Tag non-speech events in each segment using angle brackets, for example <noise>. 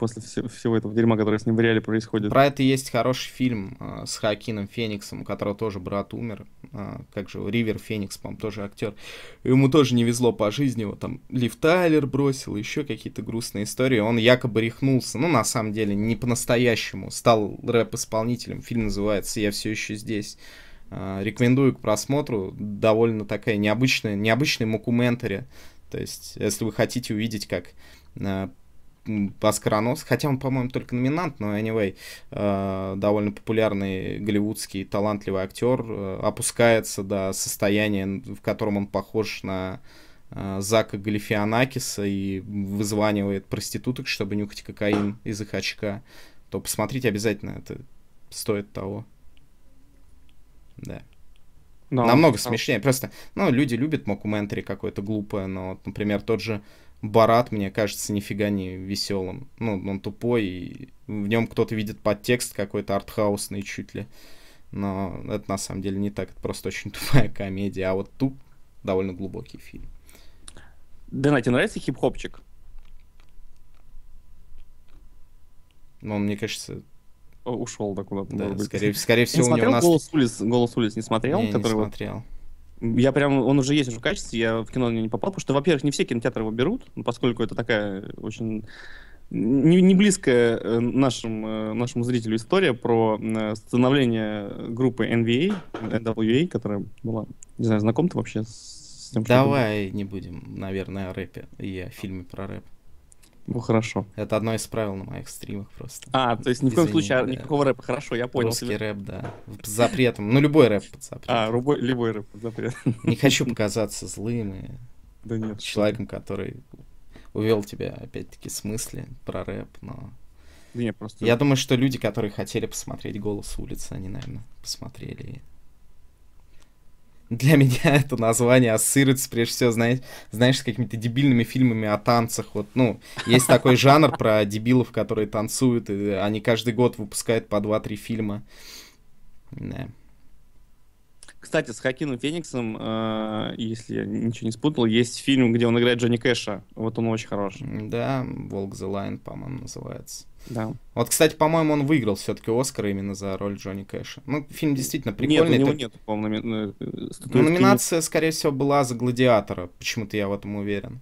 после всего, всего этого дерьма, которое с ним в реале происходит. Про это есть хороший фильм э, с Хакином Фениксом, у которого тоже брат умер. Э, как же, Ривер Феникс, по тоже актер. Ему тоже не везло по жизни, его там Лив Тайлер бросил, еще какие-то грустные истории. Он якобы рехнулся, ну, на самом деле, не по-настоящему. Стал рэп-исполнителем. Фильм называется «Я все еще здесь». Э, рекомендую к просмотру. Довольно такая необычная, необычный мокументари. То есть, если вы хотите увидеть, как э, Оскаронос, хотя он, по-моему, только номинант, но anyway, э, довольно популярный голливудский талантливый актер, э, опускается до состояния, в котором он похож на э, Зака Галифианакиса и вызванивает проституток, чтобы нюхать кокаин из их очка, то посмотрите обязательно, это стоит того. Да. No, Намного no. смешнее. Просто, ну, люди любят мокументари какое-то глупое, но, вот, например, тот же Барат, мне кажется, нифига не веселым. Ну, он тупой, и в нем кто-то видит подтекст какой-то артхаусный чуть ли. Но это на самом деле не так, это просто очень <laughs> тупая комедия. А вот тут довольно глубокий фильм. Дана, тебе нравится хип-хопчик? Ну, он, мне кажется... Ушел да куда-то. Да, скорее, скорее <laughs> всего, не у него нас... «Голос улиц», «Голос улиц» не смотрел? Не, который не смотрел. Вот я прям, он уже есть уже в качестве, я в кино не попал, потому что, во-первых, не все кинотеатры его берут, поскольку это такая очень не, не близкая э, нашим, э, нашему зрителю история про э, становление группы NVA, NWA, которая была, не знаю, знаком ты вообще с тем, Давай не будем, наверное, о рэпе и о фильме про рэп. Ну, хорошо. Это одно из правил на моих стримах просто. А, то есть ни в коем случае а, да. никакого рэпа. Хорошо, я понял. Русский рэп, да. С запретом. Ну, любой рэп под запретом. А, любой, любой рэп под запретом. Не хочу показаться злым и да нет, человеком, который увел тебя, опять-таки, с мысли про рэп, но... Да нет, просто... Я думаю, что люди, которые хотели посмотреть «Голос улицы», они, наверное, посмотрели для меня <laughs> это название ассоциируется, прежде всего, знаешь, знаешь, с какими-то дебильными фильмами о танцах. Вот, ну, есть такой жанр про дебилов, которые танцуют, и они каждый год выпускают по 2-3 фильма. Да. Кстати, с Хакином Фениксом, э, если я ничего не спутал, есть фильм, где он играет Джонни Кэша. Вот он очень хорош. Да, Волк the Line, по-моему, называется. Да. Вот, кстати, по-моему, он выиграл все-таки Оскар именно за роль Джонни Кэша. Ну, фильм действительно прикольный. Нет, у него Ты... нет, по-моему, номи... Э, ну, номинация, скорее всего, была за Гладиатора. Почему-то я в этом уверен.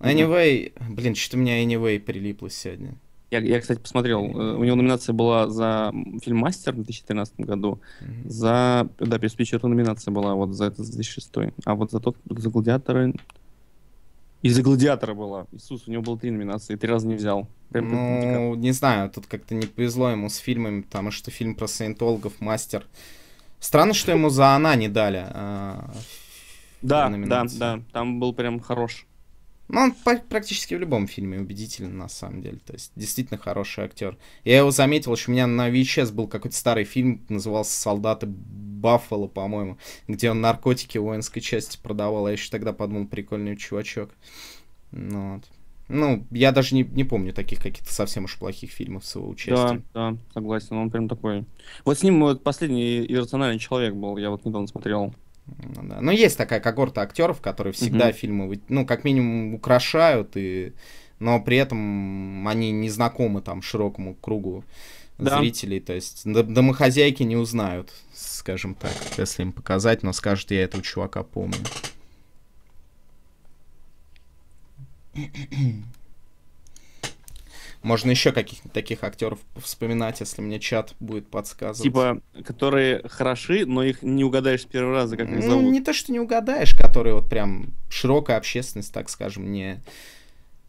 Anyway, блин, что-то у меня Anyway прилипло сегодня. Я, я, кстати, посмотрел. Э, у него номинация была за фильм «Мастер» в 2013 году. Mm-hmm. За... Да, Picture номинация была вот за это, за 2006. А вот за тот, за «Гладиатора» Из-за гладиатора была. Иисус, у него было три номинации, три раза не взял. Прям ну, не знаю, тут как-то не повезло ему с фильмами, потому что фильм про саентологов, мастер. Странно, что ему за она не дали. А, да, да, да, там был прям хорош. Ну, он практически в любом фильме убедителен, на самом деле. То есть, действительно хороший актер. Я его заметил, что у меня на VHS был какой-то старый фильм, назывался «Солдаты Баффало», по-моему, где он наркотики воинской части продавал. Я еще тогда подумал, прикольный чувачок. Ну, вот. Ну, я даже не, не помню таких каких-то совсем уж плохих фильмов с его участием. Да, да, согласен, он прям такой. Вот с ним вот последний иррациональный человек был, я вот недавно смотрел. Ну, да. Но есть такая когорта актеров, которые всегда угу. фильмы, ну, как минимум, украшают, и... но при этом они не знакомы там широкому кругу да. зрителей. То есть домохозяйки не узнают, скажем так, если им показать, но скажут, я этого чувака помню. Можно еще каких-нибудь таких актеров вспоминать, если мне чат будет подсказывать. Типа, которые хороши, но их не угадаешь с первого раза, как их ну, зовут. не то, что не угадаешь, которые вот прям широкая общественность, так скажем, не...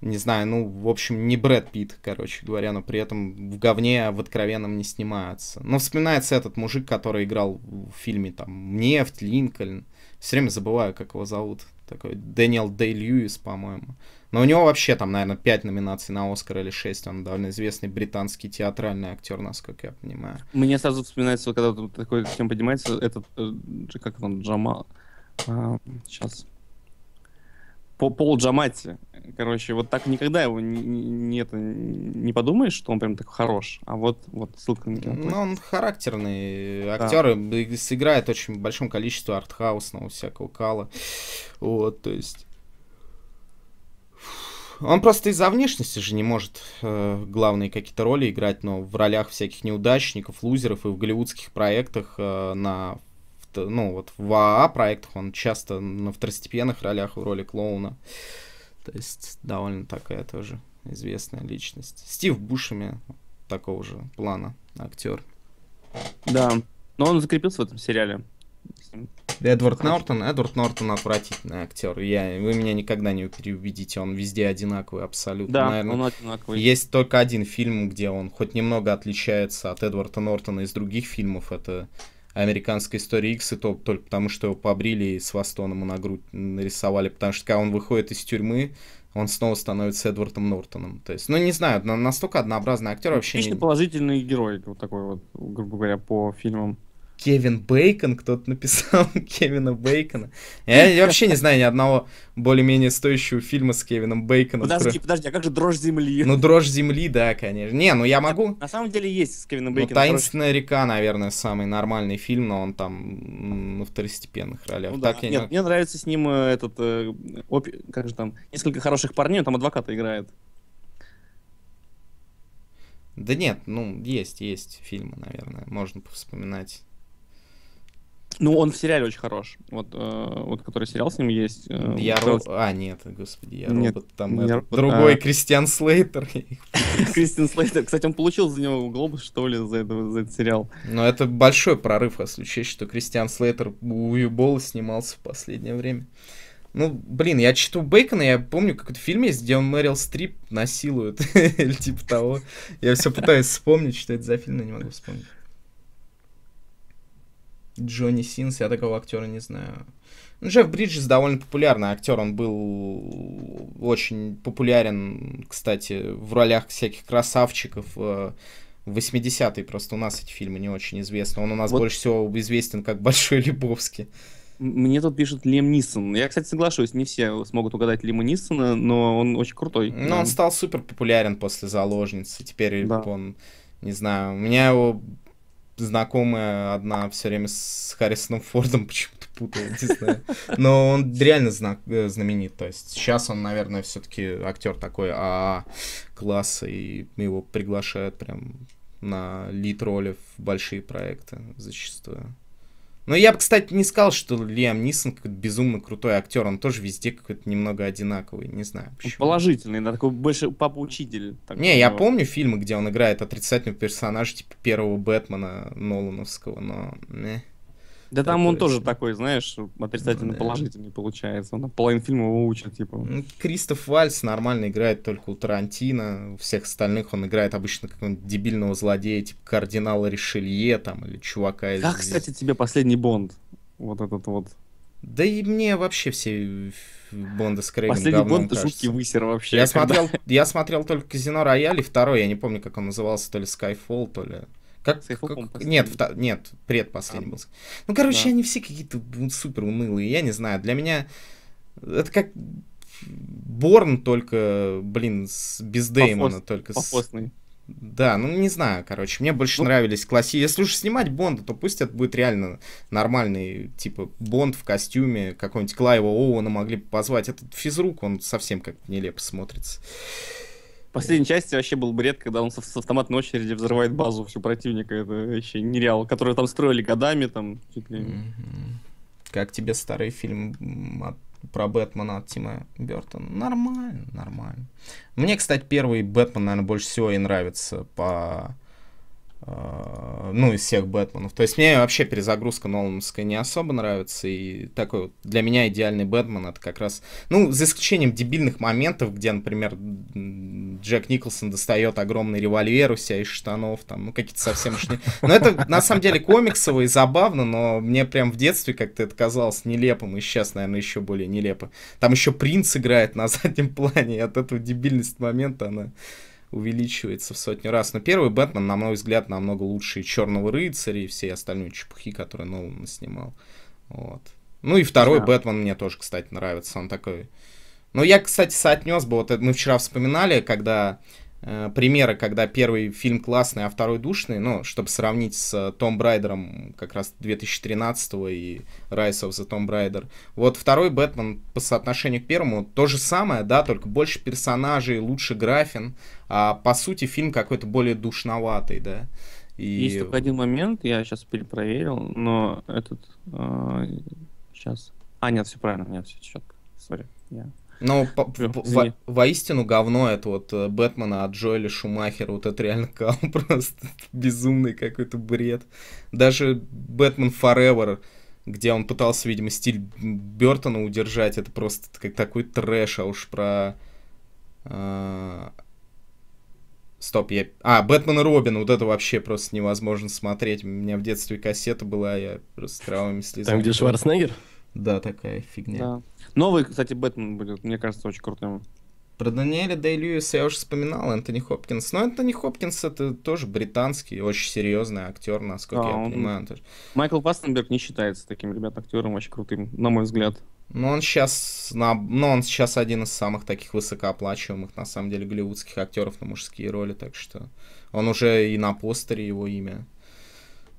Не знаю, ну, в общем, не Брэд Питт, короче говоря, но при этом в говне в откровенном не снимаются. Но вспоминается этот мужик, который играл в фильме там «Нефть», «Линкольн». Все время забываю, как его зовут. Такой Дэниел Дэй Льюис, по-моему. Но у него вообще там, наверное, 5 номинаций на Оскар или 6. Он довольно известный британский театральный актер, насколько я понимаю. Мне сразу вспоминается, когда такой тем поднимается, этот, э, как он, Джамал. А, сейчас. Пол Джамати. Короче, вот так никогда его не, не, это, не подумаешь, что он прям так хорош. А вот, вот ссылка на Ну, он характерный актер, да. сыграет очень большом количестве артхаусного всякого кала. Вот, то есть Он просто из-за внешности же не может э, главные какие-то роли играть, но в ролях всяких неудачников, лузеров и в голливудских проектах э, на ну вот в АА проектах он часто на второстепенных ролях в роли клоуна. То есть довольно такая тоже известная личность. Стив Бушами такого же плана актер. Да, но он закрепился в этом сериале. Эдвард Нортон, Эдвард Нортон отвратительный актер. Я, вы меня никогда не переубедите, он везде одинаковый абсолютно. Да, Наверное, он одинаковый. Есть только один фильм, где он хоть немного отличается от Эдварда Нортона из других фильмов. Это «Американская история X», и то только потому, что его побрили и с Востоном на грудь нарисовали. Потому что когда он выходит из тюрьмы, он снова становится Эдвардом Нортоном. То есть, ну, не знаю, настолько однообразный актер вообще. Отлично не... положительный герой, вот такой вот, грубо говоря, по фильмам. Кевин Бейкон, кто-то написал <laughs> Кевина Бейкона. Я, я вообще не знаю ни одного более-менее стоящего фильма с Кевином Бейконом. Подожди, про... подожди, а как же «Дрожь земли»? Ну, «Дрожь земли», да, конечно. Не, ну я могу... На самом деле есть с Кевином Бейконом. Ну, «Таинственная дрожь... река», наверное, самый нормальный фильм, но он там на второстепенных ролях. Ну, так, да. Нет, не... мне нравится с ним э, этот... Э, опи... Как же там? Несколько хороших парней, он там адвоката играет. Да нет, ну, есть, есть фильмы, наверное, можно вспоминать. Ну, он в сериале очень хорош. Вот, э, вот который сериал с ним есть. Э, я робот. А, нет, господи, я нет, робот. Там не робот, другой а... Кристиан Слейтер. <laughs> <laughs> Кристиан Слейтер. Кстати, он получил за него глобус, что ли, за, это, за этот сериал. Ну, это большой прорыв, если учесть, что Кристиан Слейтер у Юбола снимался в последнее время. Ну, блин, я читаю Бейкона, я помню, какой-то фильм есть, где он Мэрил Стрип насилует, <laughs> или типа того. Я все пытаюсь вспомнить, что это за фильм, но не могу вспомнить. Джонни Синс, я такого актера не знаю. Ну, Джефф Бриджес довольно популярный актер, он был очень популярен, кстати, в ролях всяких красавчиков. В 80-е просто у нас эти фильмы не очень известны. Он у нас вот. больше всего известен как Большой Лебовский. Мне тут пишут Лем Нисон. Я, кстати, соглашусь, не все смогут угадать Лема Нисона, но он очень крутой. Ну, да. он стал супер популярен после заложницы. Теперь да. он, не знаю, у меня его знакомая одна все время с Харрисоном Фордом <laughs> почему-то путала, не знаю. Но он реально знак, э, знаменит. То есть сейчас он, наверное, все-таки актер такой а класса, и его приглашают прям на лид роли в большие проекты зачастую. Но я бы, кстати, не сказал, что Лиам Нисон какой-то безумно крутой актер. Он тоже везде какой-то немного одинаковый. Не знаю почему. Положительный, да, такой больше папа-учитель. Не, я помню фильмы, где он играет отрицательного персонажа, типа первого Бэтмена Нолановского, но... Не. Да там он тоже такой, знаешь, отрицательно да. положительный получается. Он половину фильма его учит, типа. Ну, Кристоф Вальс нормально играет только у Тарантино. У всех остальных он играет обычно какого-нибудь дебильного злодея, типа кардинала Ришелье там, или чувака из... Как, кстати, тебе последний Бонд? Вот этот вот. Да и мне вообще все Бонды с Крейгом Последний Бонд это жуткий высер вообще. Я, когда... смотрел, я смотрел только Казино Рояль и второй, я не помню, как он назывался, то ли Skyfall, то ли... Как, как... Нет, вто... нет, предпоследний а, был. Ну, короче, да. они все какие-то супер унылые. Я не знаю, для меня это как Борн только, блин, с, без Деймона. Только Пофосный. Да, ну не знаю, короче, мне больше ну, нравились класси. Если уж снимать Бонда, то пусть это будет реально нормальный, типа, Бонд в костюме, какой-нибудь Клайва Оуэна могли бы позвать. Этот физрук, он совсем как нелепо смотрится последней части вообще был бред, когда он с, автоматной очереди взрывает базу всю противника. Это вообще нереал, который там строили годами, там чуть ли... Как тебе старый фильм от, про Бэтмена от Тима Бертона? Нормально, нормально. Мне, кстати, первый Бэтмен, наверное, больше всего и нравится по ну, из всех Бэтменов. То есть мне вообще перезагрузка Нолановская не особо нравится, и такой вот для меня идеальный Бэтмен это как раз, ну, за исключением дебильных моментов, где, например, Джек Николсон достает огромный револьвер у себя из штанов, там, ну, какие-то совсем уж не... Но это, на самом деле, комиксово и забавно, но мне прям в детстве как-то это казалось нелепым, и сейчас, наверное, еще более нелепо. Там еще принц играет на заднем <laughs> плане, и от этого дебильность момента она увеличивается в сотню раз. Но первый Бэтмен, на мой взгляд, намного лучше и Черного рыцаря, и все остальные чепухи, которые Нолан снимал. Вот. Ну и второй да. Бэтмен мне тоже, кстати, нравится. Он такой... Ну, я, кстати, соотнес бы, вот мы вчера вспоминали, когда э, примеры, когда первый фильм классный, а второй душный, ну, чтобы сравнить с Том Брайдером как раз 2013 и Rise of the Tomb Raider. Вот второй Бэтмен по соотношению к первому то же самое, да, только больше персонажей, лучше графин, а по сути фильм какой-то более душноватый, да. И... Есть только один момент, я сейчас перепроверил, но этот... Э, сейчас... А, нет, все правильно, нет, все четко. Сори, я... Ну, по, во, воистину говно это вот э, Бэтмена от Джоэля Шумахера, вот это реально <laughs> кал просто безумный какой-то бред. Даже Бэтмен Forever, где он пытался, видимо, стиль Бертона удержать, это просто как такой трэш, а уж про... Э, Стоп, я... А, Бэтмен и Робин, вот это вообще просто невозможно смотреть. У меня в детстве кассета была, я просто с травами слезал. Там, где Шварценеггер? Да, такая фигня. Да. Новый, кстати, Бэтмен будет, мне кажется, очень крутым. Про Даниэля Дэй Льюиса я уже вспоминал, Энтони Хопкинс. Но Энтони Хопкинс это тоже британский, очень серьезный актер, насколько а, я он... понимаю. Майкл Фастенберг не считается таким, ребят, актером очень крутым, на мой взгляд. Ну, он сейчас, на... ну, он сейчас один из самых таких высокооплачиваемых, на самом деле, голливудских актеров на мужские роли, так что он уже и на постере его имя.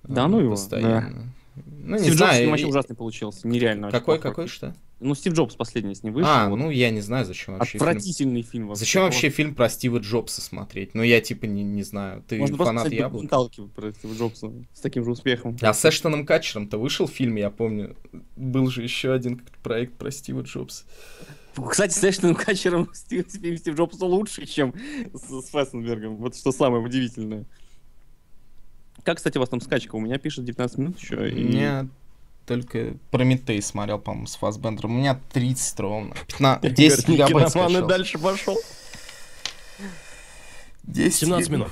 Да, ну его, постоянно. Да. Ну, Стив не Джобс знаю. вообще ужасный получился, нереально. Какой, какой, что? Ну, Стив Джобс последний с ним вышел. А, вот. ну я не знаю, зачем вообще Отвратительный фильм. фильм вообще. Зачем вообще фильм про Стива Джобса смотреть? Ну, я типа не, не знаю. Ты Можно фанат просто, Яблока? про Стива Джобса с таким же успехом. А с Эштоном Катчером-то вышел фильм, я помню. Был же еще один проект про Стива Джобса. Кстати, с Эштоном Катчером <laughs> Стив, Стив Джобс лучше, чем с, с Фессенбергом. Вот что самое удивительное. Как, кстати, у вас там скачка? У меня пишет 19 минут еще. И... Нет только Прометей смотрел, по-моему, с Фасбендером. У меня 30 ровно. 15, 10 гигабайт скачал. и дальше пошел. 10 17 минут.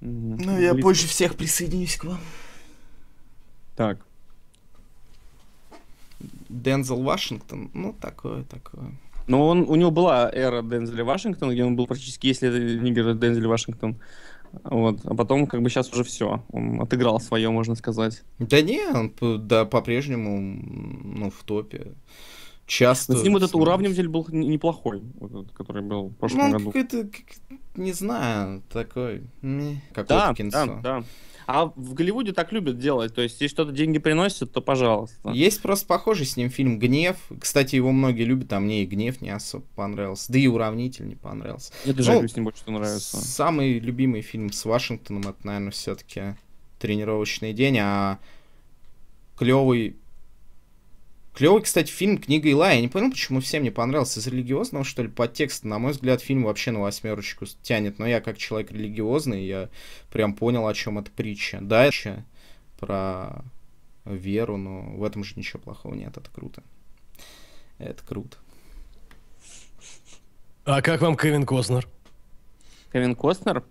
Ну, я позже всех присоединюсь к вам. Так. Дензел Вашингтон, ну, такое, такое. Ну, он, у него была эра Дензеля Вашингтона, где он был практически, если не говорить Дензель Вашингтон, вот. А потом, как бы сейчас уже все. Он отыграл свое, можно сказать. Да не, он да, по-прежнему ну, в топе. Часто. Но с ним вот этот уравниватель был неплохой, вот этот, который был в прошлом ну, году. какой-то, не знаю, такой, как да, да, да. А в Голливуде так любят делать. То есть, если что-то деньги приносит, то пожалуйста. Есть просто похожий с ним фильм «Гнев». Кстати, его многие любят, а мне и «Гнев» не особо понравился. Да и «Уравнитель» не понравился. Мне даже ну, с ним больше нравится. Самый любимый фильм с Вашингтоном, это, наверное, все-таки «Тренировочный день», а клевый Клевый, кстати, фильм «Книга Илая». Я не понял, почему всем не понравился. Из религиозного, что ли, подтекста. На мой взгляд, фильм вообще на восьмерочку тянет. Но я, как человек религиозный, я прям понял, о чем эта притча. Дальше про веру, но в этом же ничего плохого нет. Это круто. Это круто. А как вам Кевин Костнер? Кевин Костнер?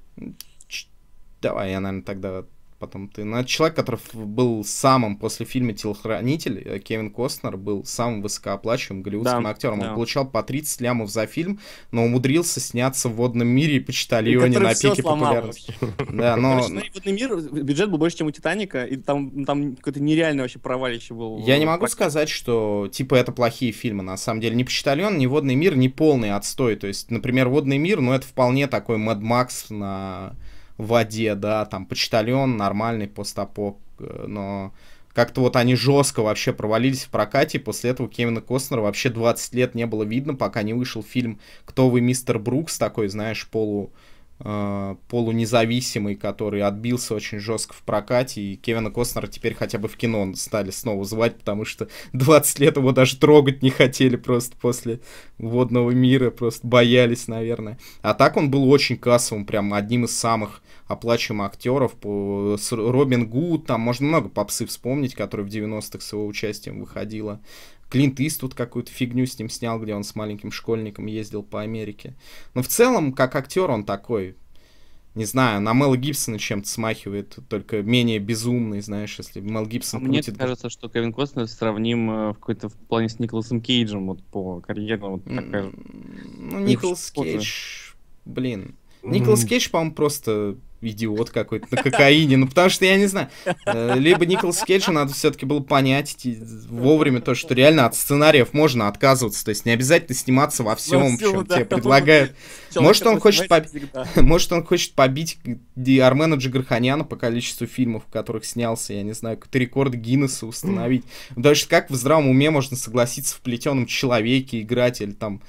Давай, я, наверное, тогда потом ты... Ну, человек, который был самым после фильма «Телохранитель», э, Кевин Костнер был самым высокооплачиваемым голливудским да, актером. Да. Он получал по 30 лямов за фильм, но умудрился сняться в «Водном мире» и почтальоне на пике популярности. <laughs> Да, но... «Водный мир» бюджет был больше, чем у «Титаника», и там, там какой-то нереальный вообще провалище был. Я не могу сказать, что, типа, это плохие фильмы, на самом деле. Ни «Почтальон», ни «Водный мир» не полный отстой. То есть, например, «Водный мир», ну, это вполне такой Мэд Макс на в воде, да, там почтальон, нормальный постапок, э, но как-то вот они жестко вообще провалились в прокате, и после этого Кевина Костнера вообще 20 лет не было видно, пока не вышел фильм «Кто вы, мистер Брукс», такой, знаешь, полу полунезависимый, который отбился очень жестко в прокате, и Кевина Костнера теперь хотя бы в кино стали снова звать, потому что <laughs> 20 лет его даже трогать не хотели просто после «Водного мира», просто боялись, наверное. А так он был очень кассовым, прям одним из самых оплачиваемых актеров. Робин Гуд, там можно много попсы вспомнить, который в 90-х с его участием выходила. Клинт Иствуд какую-то фигню с ним снял, где он с маленьким школьником ездил по Америке. Но в целом, как актер, он такой, не знаю, на Мела Гибсона чем-то смахивает, только менее безумный, знаешь, если Мел Гибсон Мне крутит... кажется, что Кевин Костнер сравним э, в какой-то плане с Николасом Кейджем, вот по карьере, вот такая... Ну, Николас Кейдж, блин, Николас Кейдж, по-моему, просто идиот какой-то на кокаине. Ну, потому что, я не знаю, э, либо Николас Кейджа надо все-таки было понять вовремя то, что реально от сценариев можно отказываться. То есть не обязательно сниматься во всем, чем тебе предлагают. Может, он хочет поб-. <laughs> Может, он хочет побить Армена Джигарханяна по количеству фильмов, в которых снялся, я не знаю, какой-то рекорд Гиннесса установить. Что как в здравом уме можно согласиться в плетеном человеке играть или там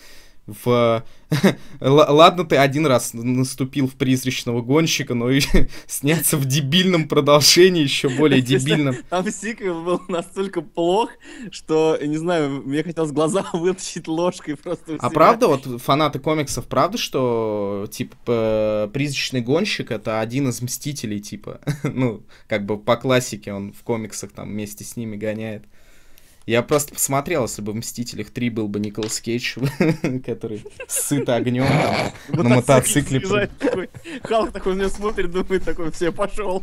в... <laughs> Ладно, ты один раз наступил в призрачного гонщика, но и <laughs> сняться в дебильном продолжении еще более <laughs> дебильном. Там сиквел был настолько плох, что, не знаю, мне хотелось глаза вытащить ложкой просто А правда, вот фанаты комиксов, правда, что, типа, призрачный гонщик это один из мстителей, типа, ну, как бы по классике он в комиксах там вместе с ними гоняет. Я просто посмотрел, если бы в «Мстителях 3» был бы Николас Кейдж, <laughs> который сыт огнем там, на мотоцикле. Халк такой на него смотрит, думает, такой, все, пошел.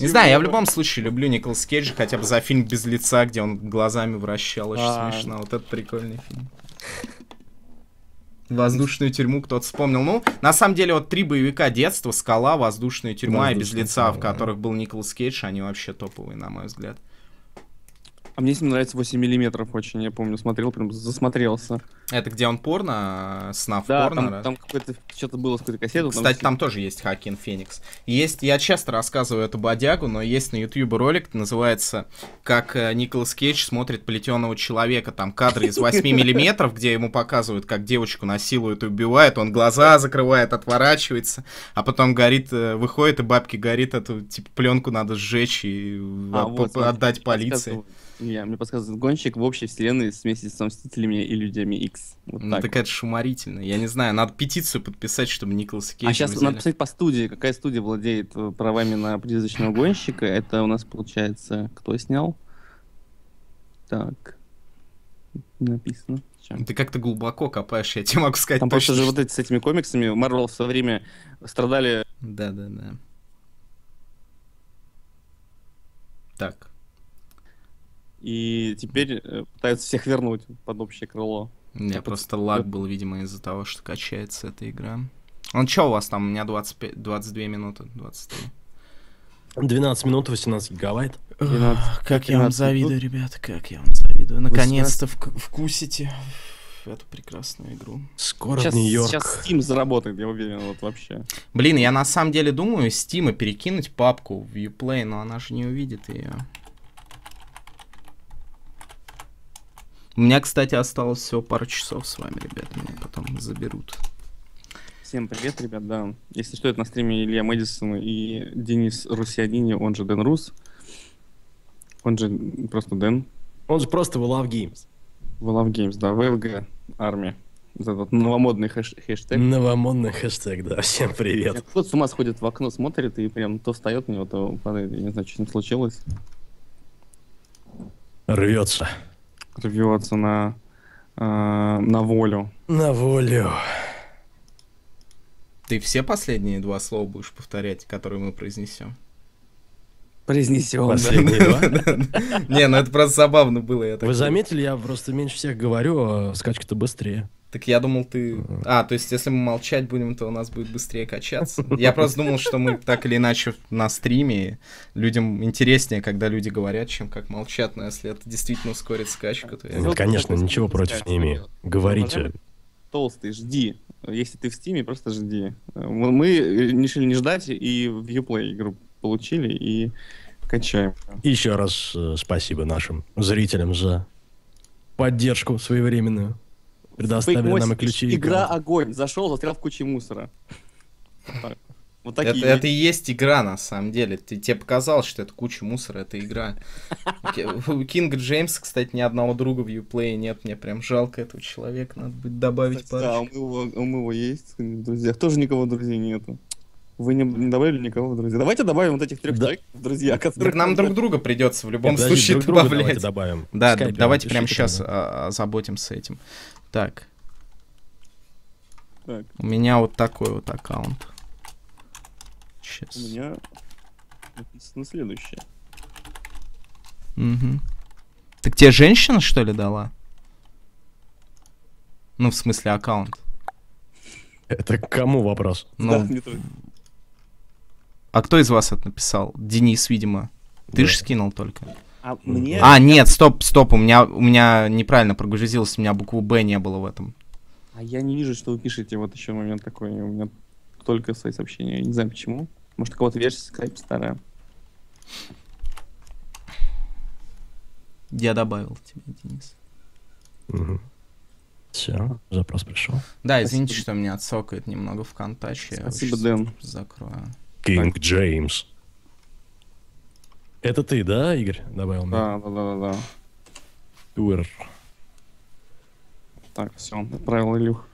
Не знаю, я в любом случае люблю Николаса Кейджа хотя бы за фильм «Без лица», где он глазами вращал, очень А. смешно. Вот это прикольный фильм. Воздушную тюрьму кто-то вспомнил. Ну, на самом деле, вот три боевика детства, «Скала», «Воздушная тюрьма» и «Без «Воздушная лица», в тюрьма». которых был Николас Кейдж, они вообще топовые, на мой взгляд. А мне с ним нравится 8 миллиметров очень, я помню, смотрел, прям засмотрелся. Это где он порно, э, снаф Да, порно? там, там какое-то, что-то было с какой-то кассетой. Кстати, там тоже есть Хакин Феникс. Есть, я часто рассказываю эту бодягу, но есть на YouTube ролик, называется «Как э, Николас Кейдж смотрит плетеного человека». Там кадры из 8 <laughs> миллиметров, где ему показывают, как девочку насилуют и убивают. Он глаза закрывает, отворачивается, а потом горит, э, выходит, и бабке горит эту, типа, пленку надо сжечь и А, вот, отдать полиции. подсказывает. Я, мне подсказывает гонщик в общей вселенной вместе с Мстителями и Людьми X. Вот Ну, так. так это ж уморительно. Я не знаю, надо петицию подписать, чтобы Николаса Кейджа А сейчас взяли. надо посмотреть по студии, какая студия владеет э, правами на призрачного гонщика. Это у нас получается, кто снял? Так. Написано. Ща. Ты как-то глубоко копаешь, я тебе могу сказать Там просто точно, же вот эти с этими комиксами Марвел в свое время страдали. Да, да, да. Так. И теперь э, пытаются всех вернуть под общее крыло. У меня Так вот, просто лаг был, видимо, из-за того, что качается эта игра. Ну что у вас там? У меня 25, 22 минуты, 23. 12 минут, 18 гигабайт. 12, Как я вам 15 завидую, ребята, как я вам завидую. Наконец-то вк- вкусите эту прекрасную игру. Скоро Сейчас, в Нью-Йорк. сейчас Steam заработает, я уверен, вот вообще. Блин, я на самом деле думаю Steam перекинуть папку в Uplay, но она же не увидит ее. У меня, кстати, осталось всего пару часов с вами, ребята. Меня потом заберут. Всем привет, ребят, да. Если что, это на стриме Илья Мэдисон и Денис Русианини, он же Дэн Рус. Он же просто Дэн. Он же просто в Love Games. В Love Games, да, ВЛГ, армия. Этот новомодный хэш- хэштег. Новомодный хэштег, да. Всем привет. Кто с ума сходит в окно, смотрит и прям то встает на него, то падает. Я не знаю, что с ним случилось. Рвется. Рвется на, э, на волю. На волю. Ты все последние два слова будешь повторять, которые мы произнесем? Произнесем. Последние два. Не, ну это просто забавно было. Вы заметили, я просто меньше всех говорю, а скачка-то быстрее. Так я думал, ты... А, то есть, если мы молчать будем, то у нас будет быстрее качаться. Я просто думал, что мы так или иначе на стриме. Людям интереснее, когда люди говорят, чем как молчат. Но если это действительно ускорит скачку, то я... Ну, конечно, ничего против не имею. Говорите. Толстый, жди. Если ты в стиме, просто жди. Мы решили не ждать и в Uplay игру получили и качаем. Еще раз э, спасибо нашим зрителям за поддержку своевременную. Предоставили нам и ключи. Игра огонь. Зашел, застрял в куче мусора. Вот Это, такие. это и есть игра, на самом деле. Ты, тебе показалось, что это куча мусора, это игра. У Кинга Джеймса, кстати, ни одного друга в Uplay нет. Мне прям жалко этого человека. Надо будет добавить Кстати, Да, у моего, у моего есть в друзьях. Тоже никого в друзей нету. Вы не, не добавили никого в друзья. Давайте добавим вот этих трех Да. человек в друзья, которые... Так нам друг друга придется в любом Подожди, случае друг друга добавлять. давайте добавим. Да, скайпе давайте прямо сейчас тогда. озаботимся этим. Так, Так, у меня вот такой вот аккаунт. Сейчас. у меня написано следующее. Мгм. Так тебе женщина, что ли, дала? Ну, в смысле, аккаунт. Это к кому вопрос? Ну, Да, А кто из вас это написал? Денис, видимо. Ты Да. же скинул только. А мне... А, нет, стоп, стоп, у меня, у меня неправильно прогрузилось, у меня буквы Б не было в этом. А я не вижу, что вы пишете. Вот еще момент такой. У меня только свои сообщения. Я не знаю почему. Может, у кого-то версия скайпа старая. Я добавил тебя, Денис. Все, запрос пришел. Да, извините, Спасибо. что меня отсокает немного в контаче. Спасибо, Дэн. Закрою. Кинг Джеймс. Это ты, да, Игорь, добавил мне? Да, да, да, да, да. Туэр. Так, все, отправил Илюх.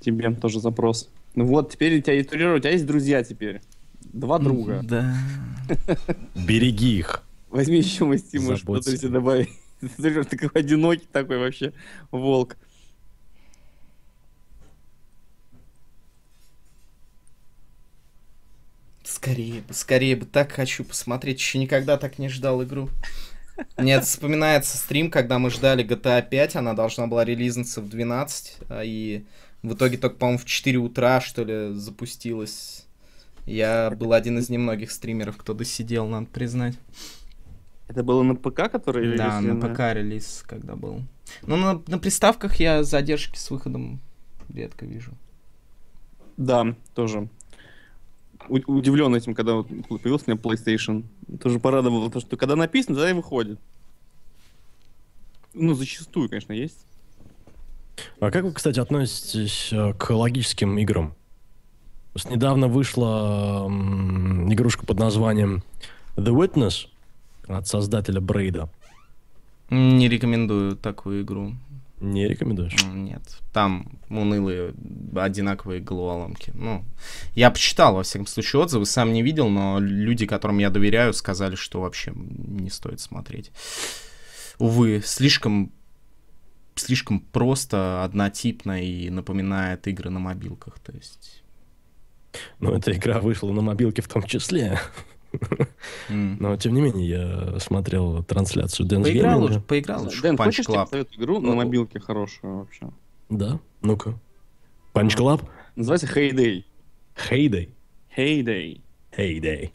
Тебе тоже запрос. Ну вот, теперь у тебя есть турнир, у тебя есть друзья теперь. Два друга. Да. <laughs> Береги их. Возьми еще масти, Заботься. потом себе добавить. <laughs> Ты такой одинокий такой вообще волк. Скорее бы, скорее бы, так хочу посмотреть. Еще никогда так не ждал игру. Мне вспоминается стрим, когда мы ждали GTA 5, она должна была релизнуться в 12, а и в итоге только, по-моему, в 4 утра, что ли, запустилась. Я был один из немногих стримеров, кто досидел, надо признать. Это было на ПК, который... или Да, на ПК релиз, когда был. Ну, на, на приставках я задержки с выходом редко вижу. Да, тоже. Удивлен этим, когда вот появился у меня PlayStation. Тоже порадовало, то, что когда написано, тогда и выходит. Ну, зачастую, конечно, есть. А как вы, кстати, относитесь э, к логическим играм? Просто недавно вышла м, игрушка под названием The Witness от создателя Брейда. Не рекомендую такую игру. Не рекомендуешь? Нет, там унылые, одинаковые головоломки. Ну, я почитал, во всяком случае, отзывы, сам не видел, но люди, которым я доверяю, сказали, что вообще не стоит смотреть. Увы, слишком, слишком просто, однотипно и напоминает игры на мобилках, то есть... Ну, эта игра вышла на мобилке в том числе. Но, тем не менее, я смотрел трансляцию Dance Поиграл Gaming. уже, поиграл уже Дэн, Punch хочешь тебе Club. посоветую игру на Ну, мобилке хорошую вообще? Да, ну-ка. Punch Club? Называется Heyday. Heyday. Heyday. Heyday.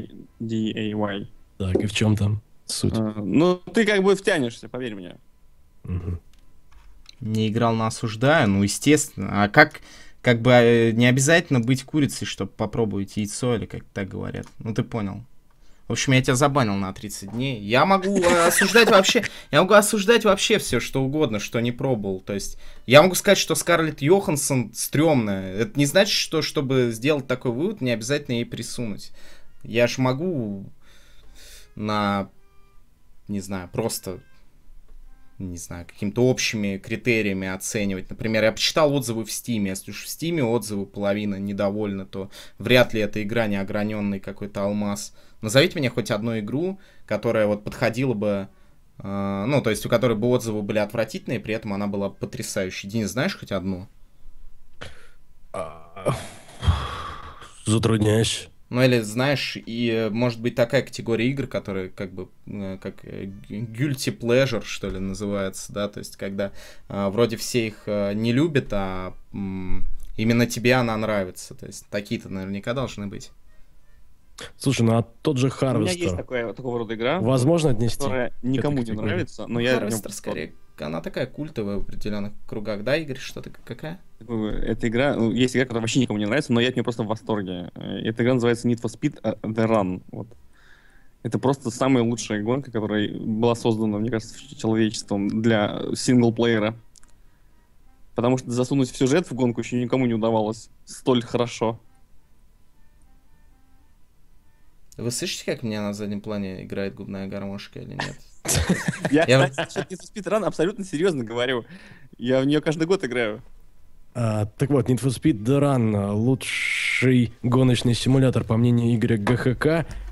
H-A-Y-D-A-Y. Так, и в чем там суть? А, Ну, ты как бы втянешься, поверь мне. Не играл на осуждаю, ну, естественно. А как, как бы э, не обязательно быть курицей, чтобы попробовать яйцо, или как так говорят. Ну, ты понял. В общем, я тебя забанил на 30 дней. Я могу э, осуждать вообще, я могу осуждать вообще все, что угодно, что не пробовал. То есть, я могу сказать, что Скарлетт Йоханссон стрёмная. Это не значит, что, чтобы сделать такой вывод, не обязательно ей присунуть. Я ж могу на, не знаю, просто не знаю, какими-то общими критериями оценивать. Например, я почитал отзывы в Стиме. Если уж в Стиме отзывы половина недовольна, то вряд ли эта игра не ограненный какой-то алмаз. Назовите мне хоть одну игру, которая вот подходила бы... э, ну, то есть у которой бы отзывы были отвратительные, при этом она была потрясающей. Денис, знаешь хоть одну? Затрудняюсь. Ну или знаешь, и э, может быть такая категория игр, которая как бы э, как э, guilty pleasure, что ли, называется, да, то есть когда э, вроде все их э, не любят, а м, именно тебе она нравится, то есть такие-то наверняка должны быть. Слушай, ну а тот же У меня есть Harvester, такая, такого рода игра, возможно отнести? которая никому не нравится, но я... Harvester скорее, она такая культовая в определенных кругах, да, Игорь, что-то какая? Такой, Эта игра, ну, есть игра, которая вообще никому не нравится, но я от нее просто в восторге. Э, Эта игра называется Need for Speed э, The Run. Вот. Это просто самая лучшая гонка, которая была создана, мне кажется, человечеством для синглплеера. Потому что засунуть в сюжет в гонку еще никому не удавалось столь хорошо. Вы слышите, как мне на заднем плане играет губная гармошка или нет? Я, кстати, насчет <laughs> Need for Speed Run абсолютно серьезно говорю. Я в нее каждый год играю. А, так вот, Need for Speed The Run лучший гоночный симулятор, по мнению Игоря ГХК.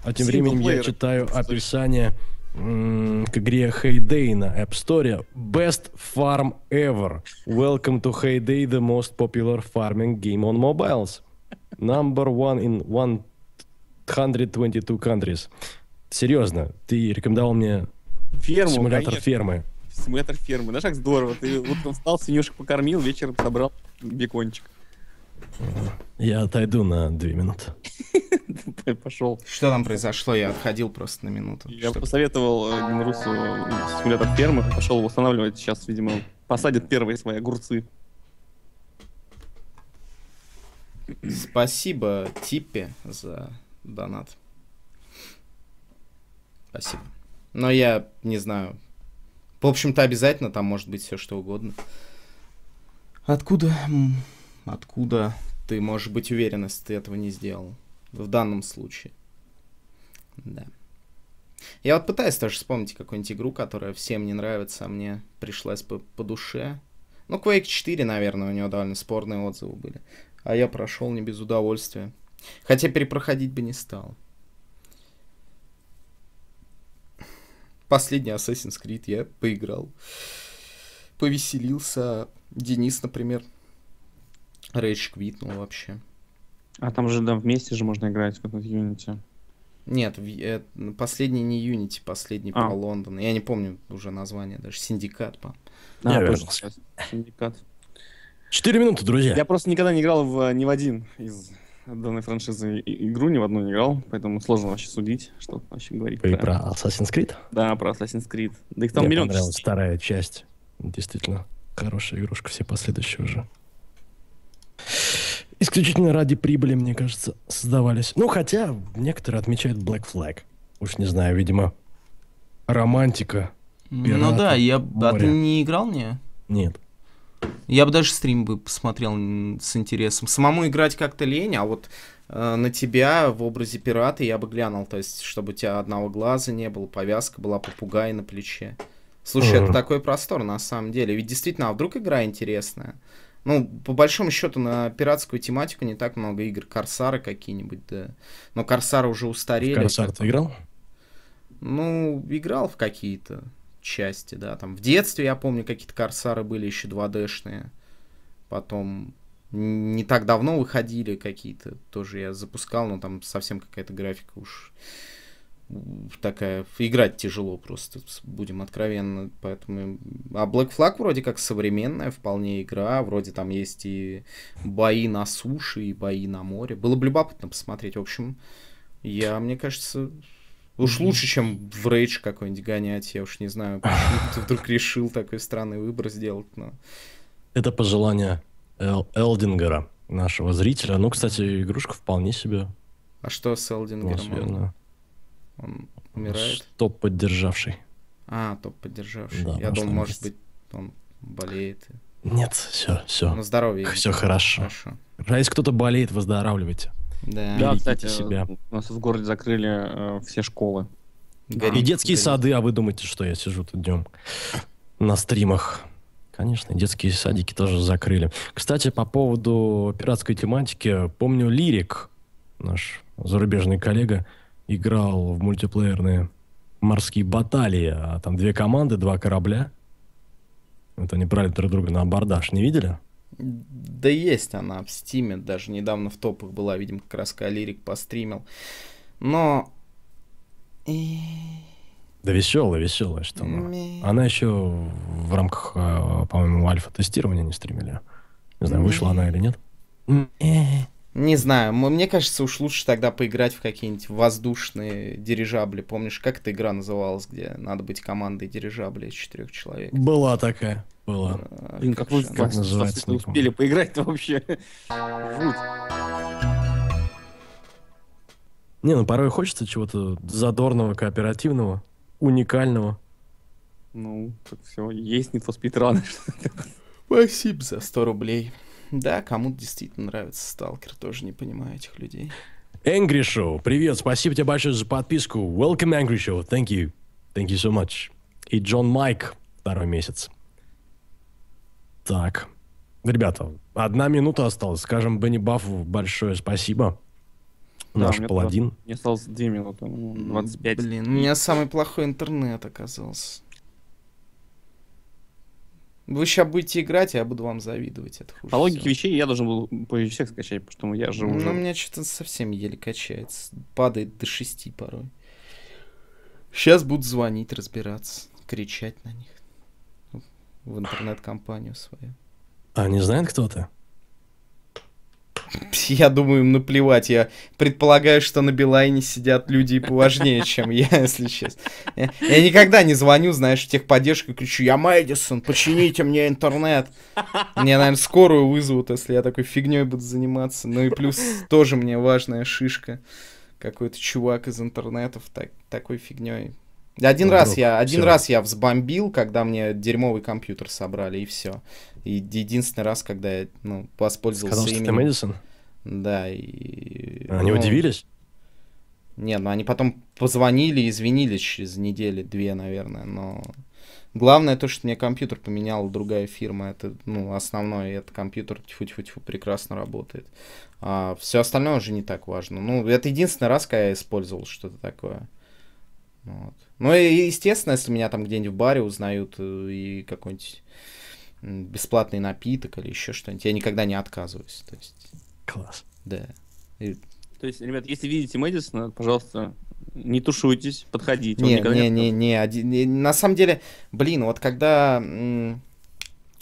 А тем временем я читаю описание м, к игре Heyday на App Store. Best farm ever. Welcome to Heyday, the most popular farming game on mobiles. Number one in 122 countries. Серьезно, ты рекомендовал мне Ферму, симулятор конечно. фермы. Симулятор фермы. Знаешь, как здорово. Ты утром встал, свинюшек покормил, вечером собрал бекончик. Я отойду на две минуты. пошел. Что там произошло? Я отходил просто на минуту. Я Что- посоветовал э, Белорусу симулятор фермы, пошел восстанавливать. Сейчас, видимо, посадит первые свои огурцы. Спасибо Типпе за донат. Спасибо. Но я не знаю. В общем-то, обязательно там может быть все что угодно. Откуда? Откуда ты можешь быть уверен, если ты этого не сделал? В данном случае. Да. Я вот пытаюсь тоже вспомнить какую-нибудь игру, которая всем не нравится, а мне пришлась по, по душе. Ну, Quake 4, наверное, у него довольно спорные отзывы были. А я прошел не без удовольствия. Хотя перепроходить бы не стал. Последний Assassin's Creed я поиграл. Повеселился. Денис, например, Рейдж квитнул вообще. А там же, да, вместе же можно играть в этот Unity. Нет, в- э, последний не Unity, последний А. про Лондон. Я не помню уже название, даже Синдикат, по А, Я вернулся. Синдикат. Четыре минуты, друзья. Я просто никогда не играл в, ни в один из данной франшизы игру, ни в одну не играл, поэтому сложно вообще судить, что вообще говорить. И про Assassin's Creed. Да, про Assassin's Creed. Да их там Мне миллион понравилась частей. вторая часть. Действительно, хорошая игрушка, все последующие уже. Исключительно ради прибыли, мне кажется, создавались. Ну, хотя некоторые отмечают Black Flag. Уж не знаю, видимо, романтика. Ну Пираты, да, я... А ты не играл, не? Нет. Я бы даже стрим бы посмотрел с интересом. Самому играть как-то лень, а вот э, на тебя в образе пирата я бы глянул. То есть, чтобы у тебя одного глаза не было, повязка была попугай на плече. Слушай, это Мгм. такой простор на самом деле. Ведь действительно, а вдруг игра интересная? Ну, по большому счету, на пиратскую тематику не так много игр. Корсары какие-нибудь, да. Но Корсары уже устарели. Корсар ты играл? Ну, играл в какие-то части, да. Там в детстве, я помню, какие-то корсары были еще 2D-шные. Потом не так давно выходили какие-то, тоже я запускал, но там совсем какая-то графика уж такая, играть тяжело просто, будем откровенно, поэтому... А Black Flag вроде как современная вполне игра, вроде там есть и бои на суше, и бои на море. Было бы любопытно посмотреть, в общем, я, мне кажется, Уж лучше, чем в рейдж какой-нибудь гонять. Я уж не знаю, <laughs> почему ты вдруг решил такой странный выбор сделать. Но... Это пожелание Эл- Элдингера, нашего зрителя. Ну, кстати, игрушка вполне себе А что с Элдингером? Он умирает? Топ поддержавший. А, топ поддержавший. Да, Я думал, может быть, он болеет. Нет, все, все. На здоровье. Все хорошо. Хорошо. А если кто-то болеет, выздоравливайте. Да. Да, кстати, себя. у нас в городе закрыли э, все школы. Горит, И детские горит. сады, а вы думаете, что я сижу тут днем на стримах? Конечно, детские садики тоже закрыли. Кстати, по поводу пиратской тематики, помню, Лирик, наш зарубежный коллега, играл в мультиплеерные морские баталии, а там две команды, два корабля. Вот они брали друг друга на абордаж. Не видели? Да есть она в Стиме, даже недавно в топах была, видимо, как раз Калирик постримил. Но... И... Да веселая, веселая, что она. Ме- Она еще в рамках, э, по-моему, альфа-тестирования не стримили. Не знаю, вышла она или нет. Не знаю, мне кажется, уж лучше тогда поиграть в какие-нибудь воздушные дирижабли. Помнишь, как эта игра называлась, где надо быть командой дирижаблей из четырех человек? Была такая, была. А, Блин, как она? Как называется, не успели поиграть-то вообще. Жуть. Не, ну порой хочется чего-то задорного, кооперативного, уникального. Ну, так все, есть Need for Speed Run. Спасибо за 100 рублей. Да, кому-то действительно нравится Сталкер, тоже не понимаю этих людей. Angry Show, привет, спасибо тебе большое за подписку. Welcome, Angry Show, thank you. Thank you so much. И Джон Майк, второй месяц. Так, ребята, одна минута осталась. Скажем Бенни Баффу большое спасибо. Да, Наш паладин. Мне осталось 2 минуты, ну, 25. Блин, у меня самый плохой интернет оказался. Вы сейчас будете играть, а я буду вам завидовать. Это хуже По логике всего. вещей я должен был позже всех скачать, потому что я же Ну, уже... у меня что-то совсем еле качается. Падает до 6 порой. Сейчас буду звонить, разбираться, кричать на них. В интернет-компанию свою. А не знает кто ты? <laughs> Я думаю, им наплевать. Я предполагаю, что на Билайне сидят люди и поважнее, чем я, <laughs> если честно. Я, я никогда не звоню, знаешь, в техподдержку и кричу, я Мэдисон, почините мне интернет. Мне, наверное, скорую вызовут, если я такой фигней буду заниматься. Ну и плюс тоже мне важная шишка. Какой-то чувак из интернетов так, такой фигней. Один Ну, раз вдруг я, один всё. раз я взбомбил, когда мне дерьмовый компьютер собрали, и все. И единственный раз, когда я, ну, воспользовался Сказал, что ты именем. Мэдисон? Да, и... Они ну, удивились? Не, ну они потом позвонили и извинились через недели две, наверное, но... Главное то, что мне компьютер поменяла другая фирма. Это, ну, основной, это компьютер тьфу-тьфу-тьфу прекрасно работает. А все остальное уже не так важно. Ну, это единственный раз, когда я использовал что-то такое. Вот. Ну и, естественно, если меня там где-нибудь в баре узнают э, и какой-нибудь бесплатный напиток или еще что-нибудь, я никогда не отказываюсь. То есть, Класс. да. И То есть, ребят, если видите Мэдисона, пожалуйста, не тушуйтесь, подходите. он Не, никогда не, не, не, один- не, на самом деле, блин, вот когда м,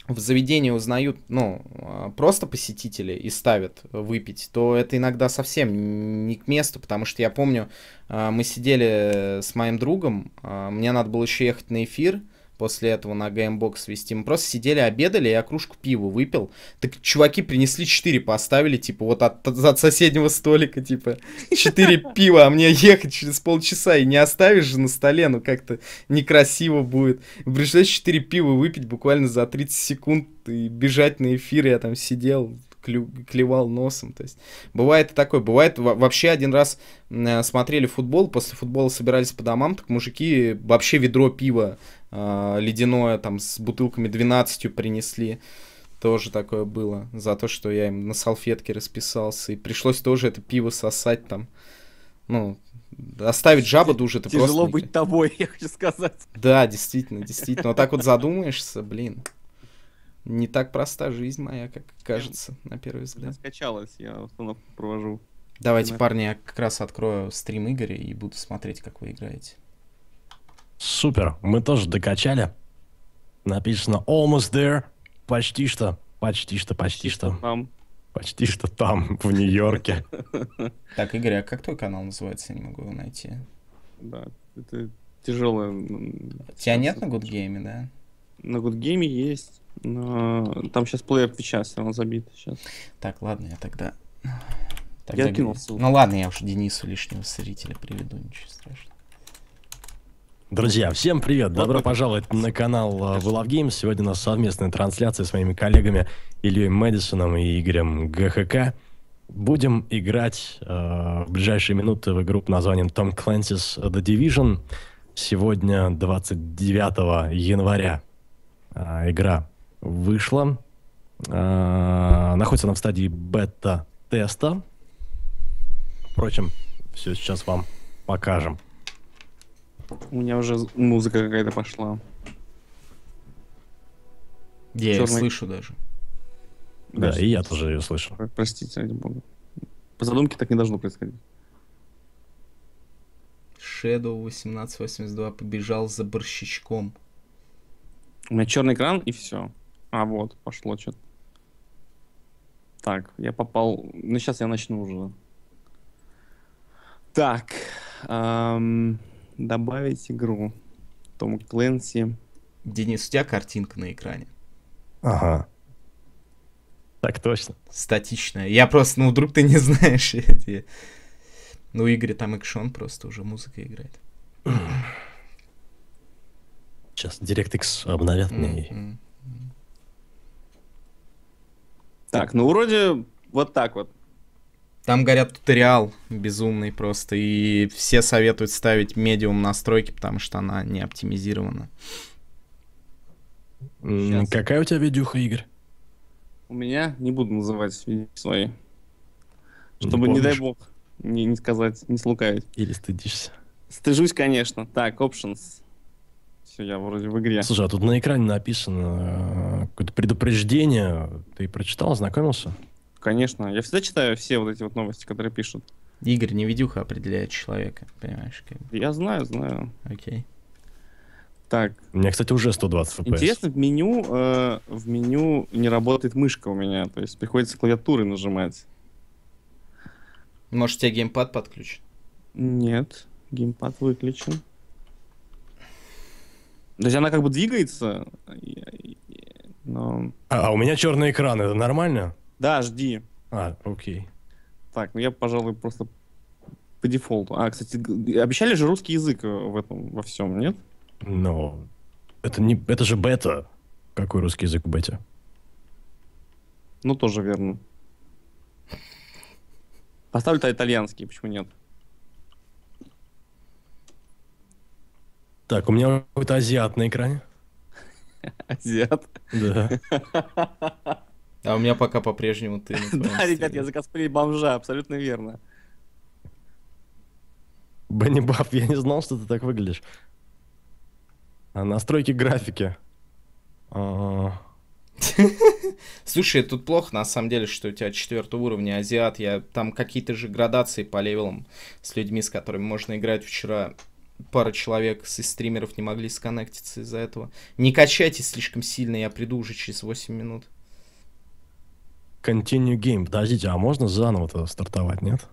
в заведении узнают, ну, а, просто посетители и ставят выпить, то это иногда совсем не к месту, потому что я помню, а, мы сидели с моим другом, а, мне надо было еще ехать на эфир, после этого на Gamebox вести. Мы просто сидели, обедали, я кружку пива выпил. Так чуваки принесли 4, поставили, типа, вот от, от соседнего столика, типа, 4 <laughs> пива, а мне ехать через полчаса и не оставишь же на столе, ну как-то некрасиво будет. Пришлось 4 пива выпить буквально за 30 секунд и бежать на эфир, я там сидел, клю- клевал носом, то есть бывает такое, бывает во- вообще один раз м, смотрели футбол, после футбола собирались по домам, так мужики вообще ведро пива а, ледяное там с бутылками 12 принесли. Тоже такое было. За то, что я им на салфетке расписался. И пришлось тоже это пиво сосать там. Ну, оставить жаба душа, ты Тяжело просто... быть тобой, <laughs> я хочу сказать. Да, действительно, действительно. Вот так вот задумаешься, блин. Не так проста жизнь моя, как кажется, на первый Я взгляд. скачалась, я установку провожу. Давайте, Да. парни, я как раз открою стрим Игоря и буду смотреть, как вы играете. Супер. Мы тоже докачали. Написано almost there. Почти что. Почти что, почти что. Там. Почти что там, в Нью-Йорке. <laughs> Так, Игорь, а как твой канал называется? Я не могу его найти. Да, это тяжелое. Тебя нет на Гудгейме, да? На Гудгейме есть. Но там сейчас плеер Твича все равно забит сейчас. Так, ладно, я тогда... Я кинул ссылку. Ну ладно, я уж Денису лишнего зрителя приведу, ничего страшного. Друзья, всем привет! Добро пожаловать на канал э, We Love Games. Сегодня у нас совместная трансляция с моими коллегами Ильей Мэдисоном и Игорем ГХК. Будем играть э, в ближайшие минуты в игру под названием Tom Clancy's The Division. Сегодня, 29 января, э, игра вышла. Э, находится она в стадии бета-теста. Впрочем, все сейчас вам покажем. У меня уже музыка какая-то пошла. Я её Чёрный- слышу даже. Да, Даже- и я тоже ее слышу. Про- Простите, ради бога. По задумке так не должно происходить. Shadow 1882 побежал за борщичком. У меня черный экран и все. А, вот, пошло что-то. Так, я попал. Ну, сейчас я начну уже. Так. ам, добавить игру. Том Кленси. Денис, у тебя картинка на экране. Ага. Так точно. Статичная. Я просто, ну, вдруг ты не <laughs> знаешь. я Ну, у Игоря там экшон просто уже музыка играет. <clears throat> Сейчас DirectX обновят мне. М, Так, ну вроде вот так вот. Там, говорят, туториал безумный просто, и все советуют ставить медиум настройки, потому что она не оптимизирована. Щас. Какая у тебя видюха, Игорь? У меня не буду называть видео свои. Не Чтобы, не, дай помнишь? бог, не, не сказать, не слукавить. Или стыдишься? Стыжусь, конечно. Так, options. Все, я вроде в игре. Слушай, а тут на экране написано э, какое-то предупреждение. Ты прочитал, ознакомился? Конечно. Я всегда читаю все вот эти вот новости, которые пишут. Игорь, не видюха определяет человека, понимаешь? Как... Я знаю, знаю. Окей. Так, У меня, кстати, уже 120 FPS. интересно, в меню, э, в меню не работает мышка у меня. То есть приходится клавиатурой нажимать. Может, у тебя геймпад подключен? Нет, геймпад выключен. То есть она как бы двигается, но... А, а у меня черный экран, это нормально? Да, жди. А, окей. Так, ну я, пожалуй, просто по дефолту. А, кстати, обещали же русский язык э, в этом, во всем, нет? Но это не, это же бета. Какой русский язык в бете? Ну, тоже верно. Поставлю-то итальянский, почему нет? Так, у меня какой-то азиат на экране. <laughs> Азиат. Да. А у меня пока по-прежнему ты. <laughs> Да, ребят, я закосплеил бомжа, абсолютно верно. Бенни Бафф, я не знал, что ты так выглядишь. А настройки графики. А, <laughs> Слушай, тут плохо на самом деле, что у тебя четвертого уровня азиат. Я там какие-то же градации по левелам с людьми, с которыми можно играть. Вчера пара человек из стримеров не могли сконнектиться из-за этого. Не качайтесь слишком сильно, я приду уже через 8 минут. Continue game. Подождите, а можно заново-то стартовать, нет?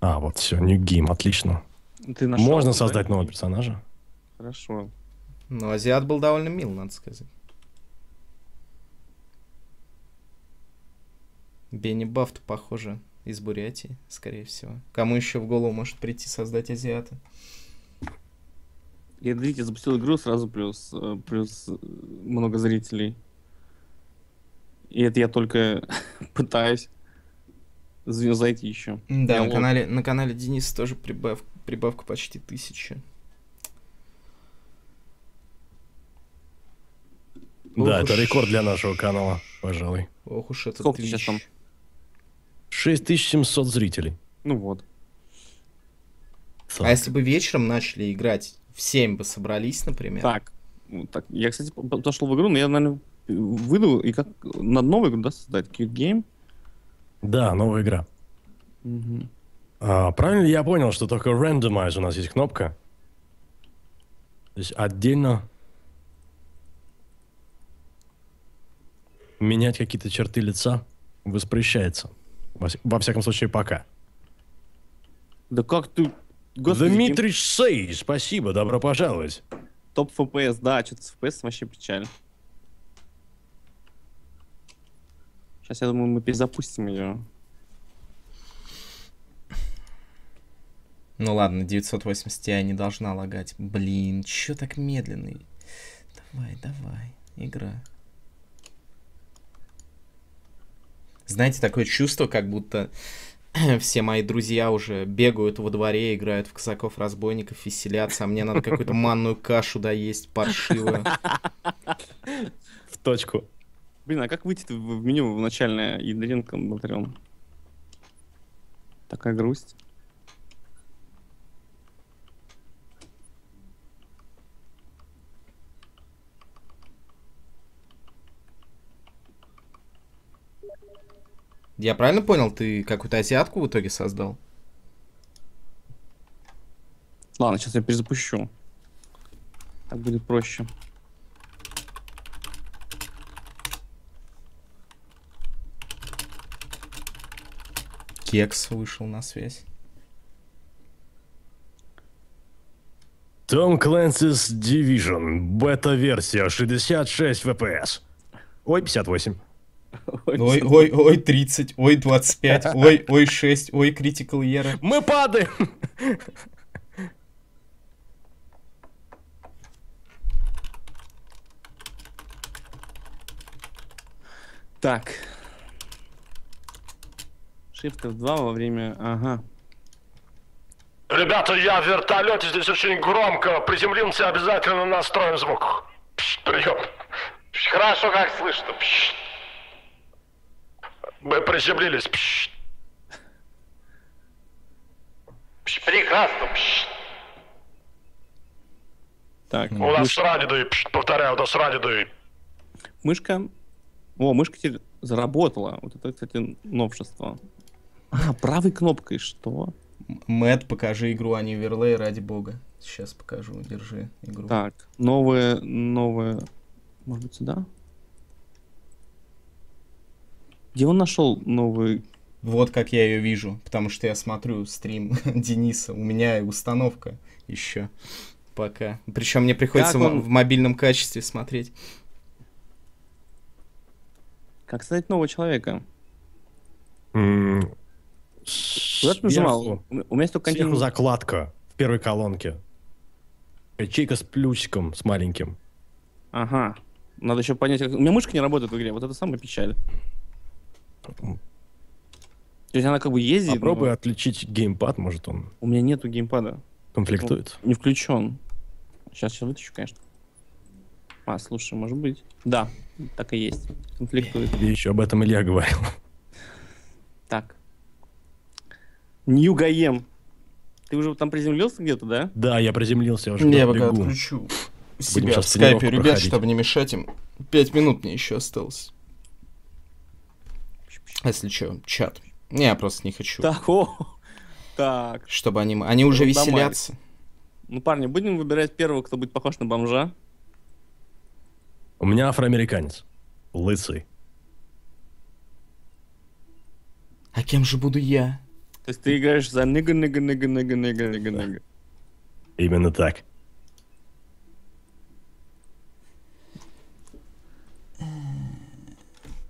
А, вот все, new game, отлично. Ты нашел, Можно да? создать нового персонажа? Хорошо. Но азиат был довольно мил, надо сказать. Бенни Бафт, похоже, из Бурятии, скорее всего. Кому еще в голову может прийти создать азиата? Я, видите, запустил игру, сразу плюс, э, плюс э, много зрителей. И это я только <laughs> пытаюсь за- зайти еще. Да, Я на канале, на канале Дениса тоже прибав, прибавка почти тысяча. Да, Ох это уж. рекорд для нашего канала, пожалуй. Ох уж это Сколько сейчас там? 6700 зрителей. Ну вот. Так. А если бы вечером начали играть, в 7 бы собрались, например. Так. вот так. Я, кстати, зашел в игру, но я, наверное, выйду и как над новой игру, да, создать? Cute Game? Да, новая игра. Мгм. А, правильно ли я понял, что только randomize у нас есть кнопка? То есть отдельно менять какие-то черты лица воспрещается. Во, вс- во всяком случае, пока. Да как ты... Господи, Дмитрий Сей, спасибо, добро пожаловать. Топ FPS, да, что-то с FPS вообще печаль. Сейчас, я думаю, мы перезапустим ее. Ну ладно, 980 Ti не должна лагать. Блин, чё так медленный? Давай, давай, игра. Знаете, такое чувство, как будто <clears throat> все мои друзья уже бегают во дворе, играют в казаков-разбойников, веселятся, а мне надо какую-то манную кашу доесть паршивую. В точку. Блин, а как выйти в меню в начальное Ядренко Батальон? Такая грусть. Я правильно понял, ты какую-то азиатку в итоге создал? Ладно, сейчас я перезапущу. Так будет проще. Кекс вышел на связь. Том Clancy's Division, бета-версия 66 FPS. Ой, 58. Ой, ой, ой, 30, ой, 25, ой, ой, 6, <laughs> ой, Critical Era. Мы падаем! Так. Shift F2 во время... Ага. Ребята, я в вертолете, здесь очень громко. Приземлился, обязательно настроим звук. Пш, прием. Пш, Хорошо, как слышно. Пш. Мы приземлились. Пш. Пш, Прекрасно. Пш. Так, У нас мыш- раненый. Пш, Повторяю, у нас раненый. мышка... О, мышка теперь заработала. Вот это, кстати, новшество. А, правой кнопкой, что? Мэт, покажи игру, а не верлей, ради бога. Сейчас покажу, держи игру. Так, новое, новое... Может быть, сюда? Где он нашел новый Вот как я ее вижу, потому что я смотрю стрим <laughs> Дениса, у меня установка еще пока. Причем мне приходится он- в, в мобильном качестве смотреть. Как стать нового человека? М, Куда ты нажимал? У меня есть только Сверху закладка в первой колонке. Ячейка с плюсиком, с маленьким. Ага. Надо еще понять, как... У меня мышка не работает в игре, вот это самая печаль. То есть она как бы ездит, Попробуй но отличить геймпад, может он у меня нету геймпада. конфликтует. Не включен. Сейчас, сейчас вытащу, конечно. А, слушай, может быть. Да, так и есть. Конфликтует. Тебе еще об этом Илья говорил. Так. Нью Гаем. Ты уже там приземлился где-то, да? Да, я приземлился, я уже Я пока бегу. отключу себя в скайпе, ребят, проходить. чтобы не мешать им. Пять минут мне еще осталось. Если что, чат. Не, я просто не хочу. Так, о. <laughs> Так. Чтобы они... Они уже давай. веселятся. Ну, парни, будем выбирать первого, кто будет похож на бомжа. У меня афроамериканец. Лысый. А кем же буду я? То есть ты играешь за нига нига нига нига нига нига нига. Именно так.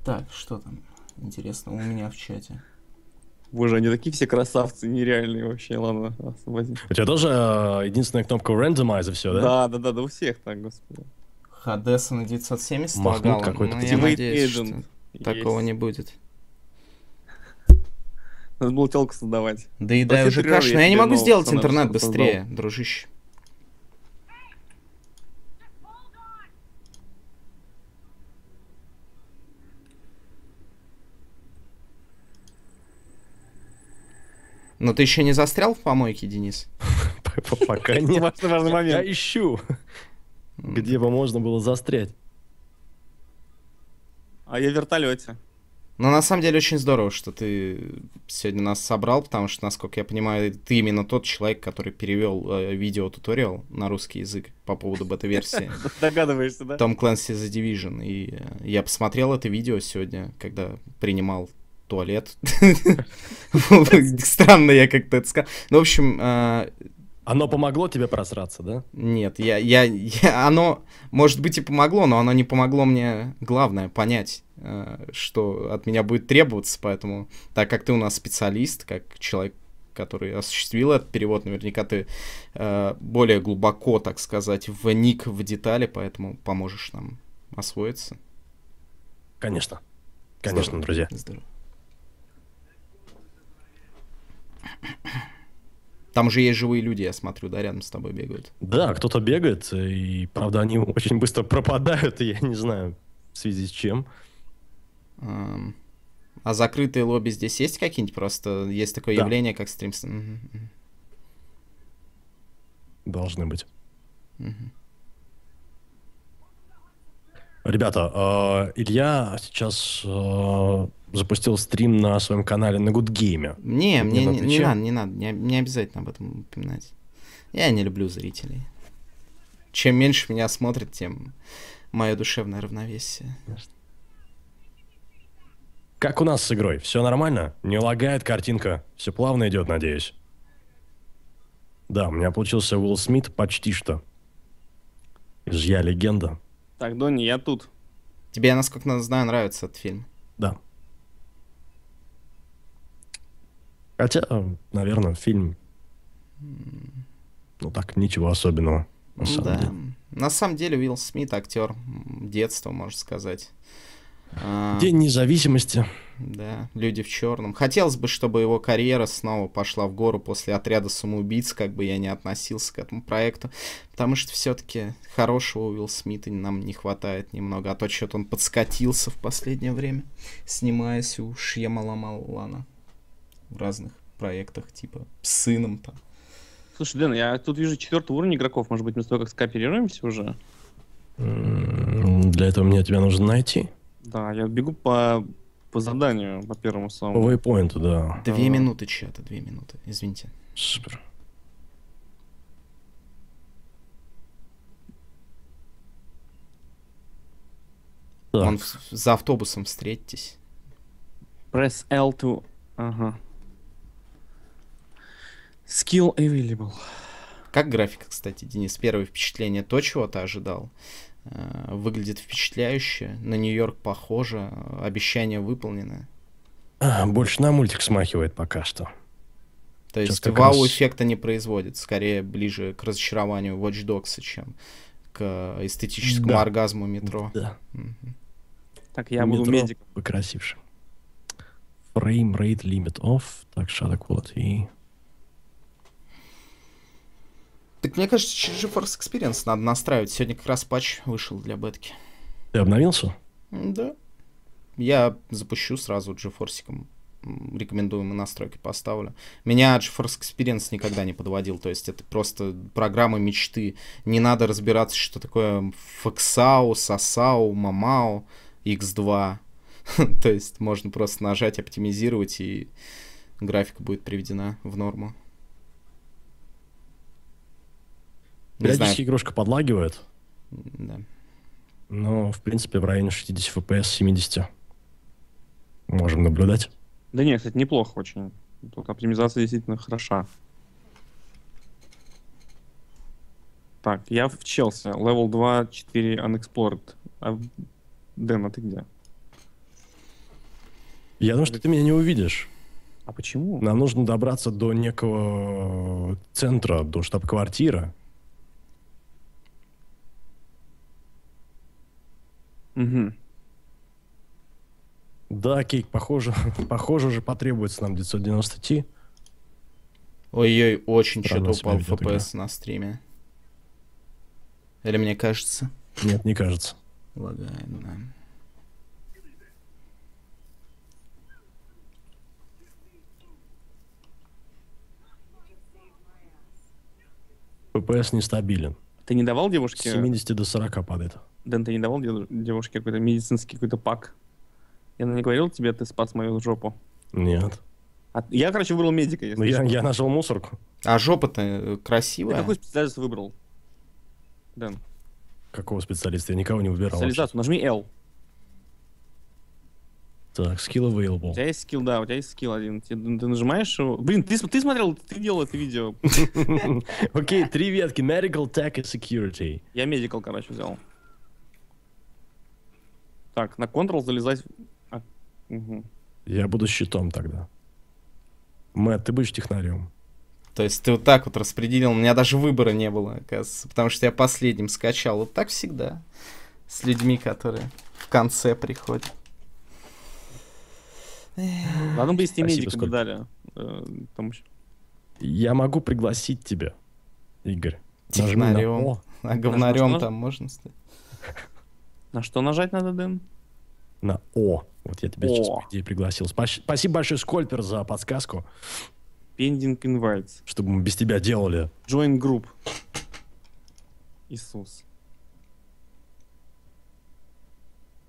Так, что там интересно у меня в чате? Боже, они такие все красавцы, нереальные вообще. Ладно, освободи. У тебя тоже э, единственная кнопка randomize и все, да? Да, да, да, да, у всех так, господи. Хадеса на 970 Махнут какой-то Ну, я Activate надеюсь, что такого не будет. Надо было телку создавать. Да и После уже я но я не могу сделать интернет быстрее, дружище. Но ты еще не застрял в помойке, Денис? <laughs> Пока нет. важный, важный Я ищу, где бы можно было застрять. А я в вертолете. Но на самом деле очень здорово, что ты сегодня нас собрал, потому что, насколько я понимаю, ты именно тот человек, который перевел э, видеотуториал на русский язык по поводу бета-версии <laughs> Догадываешься, да? Tom Clancy The Division. И э, я посмотрел это видео сегодня, когда принимал туалет. <laughs> Странно я как-то это сказал. Ну, в общем, э, Оно помогло тебе просраться, да? нет, я, я, я- оно, может быть, и помогло, но оно не помогло мне, главное, понять, э, что от меня будет требоваться, поэтому, так как ты у нас специалист, как человек, который осуществил этот перевод, наверняка ты э, более глубоко, так сказать, вник в детали, поэтому поможешь нам освоиться. Конечно. Конечно, Здорово. друзья. Здорово. Там же есть живые люди, я смотрю, да, рядом с тобой бегают. Да, кто-то бегает, и, правда, они <laughs> очень быстро пропадают, я не знаю, в связи с чем. А закрытые лобби здесь есть какие-нибудь? Просто есть такое Да. явление, как стрим... Должны быть. мгм. Ребята, э, Илья сейчас э, запустил стрим на своем канале на Гудгейме. Не, мне не, не надо, не надо, не, не обязательно об этом упоминать. Я не люблю зрителей. Чем меньше меня смотрит, тем мое душевное равновесие. Как у нас с игрой? Все нормально? Не лагает картинка? Все плавно идет, надеюсь? Да, у меня получился Уилл Смит почти что. Из «Я легенда». Так, Донни, я тут. Тебе, насколько знаю, нравится этот фильм. Да. Хотя, наверное, фильм... Ну так, ничего особенного. На самом да. деле. На самом деле Уилл Смит актер детства, можно сказать. А, День независимости. Да, люди в черном. Хотелось бы, чтобы его карьера снова пошла в гору после отряда самоубийц, как бы я не относился к этому проекту. Потому что все-таки хорошего Уилл Смита нам не хватает немного. А то что-то он подскатился в последнее время, снимаясь у Шьямаламалана в разных проектах, типа с сыном там. Слушай, Дэн, я тут вижу четвертый уровень игроков. Может быть, мы с тобой как скооперируемся уже? Для этого мне тебя нужно найти. Да, я бегу по, по заданию, по первому По самому. вейпоинту, да. Две А. минуты чата, две минуты, извините. Супер. Так, Он в- за автобусом встретитесь. Press L to Ага. Skill available. Как графика, кстати, Денис? Первое впечатление, то, чего ты ожидал? Э, Выглядит впечатляюще, на Нью-Йорк похоже, обещание выполнено. А, больше на мультик смахивает пока что. То Сейчас есть как раз- вау-эффекта не производит, скорее ближе к разочарованию Watch Dogs, чем к эстетическому Да. оргазму метро. Да, Мгм. Так, я буду Метро медиком. покрасивше. Frame rate limit off. Так, shadow quality. Так мне кажется, через GeForce Experience надо настраивать. Сегодня как раз патч вышел для бетки. Ты обновился? Да. Я запущу сразу GeForce. Рекомендуемые настройки поставлю. Меня GeForce Experience никогда не подводил. То есть это просто программа мечты. Не надо разбираться, что такое FXAU, SASAU, MAMAU, X2. То есть можно просто нажать, оптимизировать, и графика будет приведена в норму. Не знаю. Периодически игрушка подлагивает, Да. но, в принципе, в районе 60 FPS, 70. Можем наблюдать. Да нет, кстати, неплохо очень. Тут оптимизация действительно хороша. Так, я в Челси. Level 2, 4 Unexplored. А, Дэн, а ты где? Я думаю, что ты меня не увидишь. А почему? Нам нужно добраться до некого центра, до штаб-квартиры. Угу. Да, Кейк, похоже, <laughs> похоже уже потребуется нам 990 Ti. Ой-ой, очень что-то упал. FPS на стриме. Или мне кажется? Нет, не кажется. Лагает, да. FPS нестабилен. Ты не давал С девушке... 70 до 40 падает. Дэн, ты не давал девушке какой-то медицинский какой-то пак? Я не говорил тебе, ты спас мою жопу. Нет. А я, короче, выбрал медика, если Ну, я, я нашел мусорку. А жопа-то э, Ты красивая. какой специалист выбрал? Дэн, Какого специалиста? Я никого не выбирал. специализацию. Нажми L. Так, skill У available. тебя есть скилл, да, у тебя есть скилл один. Ты, ты нажимаешь его. Блин, ты, ты смотрел, ты делал это видео. <laughs> Окей, три ветки. Medical, Tech и Security. Я медикал, короче, взял. Так, на Ctrl залезать. А, мгм. Я буду щитом тогда. Мэтт, ты будешь технарем. То есть ты вот так вот распределил. У меня даже выбора не было, оказывается. Потому что я последним скачал. Вот так всегда. С людьми, которые в конце приходят. Ладно бы, если медика сколько? дали. э, там Я могу пригласить тебя, Игорь. Технарем. А говнарем там можно стать? На что нажать надо, Дэн? на О. Вот я тебя сейчас, О. по идее, пригласил. Спас- Спасибо большое, Скольпер, за подсказку, Pending invites. чтобы мы без тебя делали. Join group. Иисус.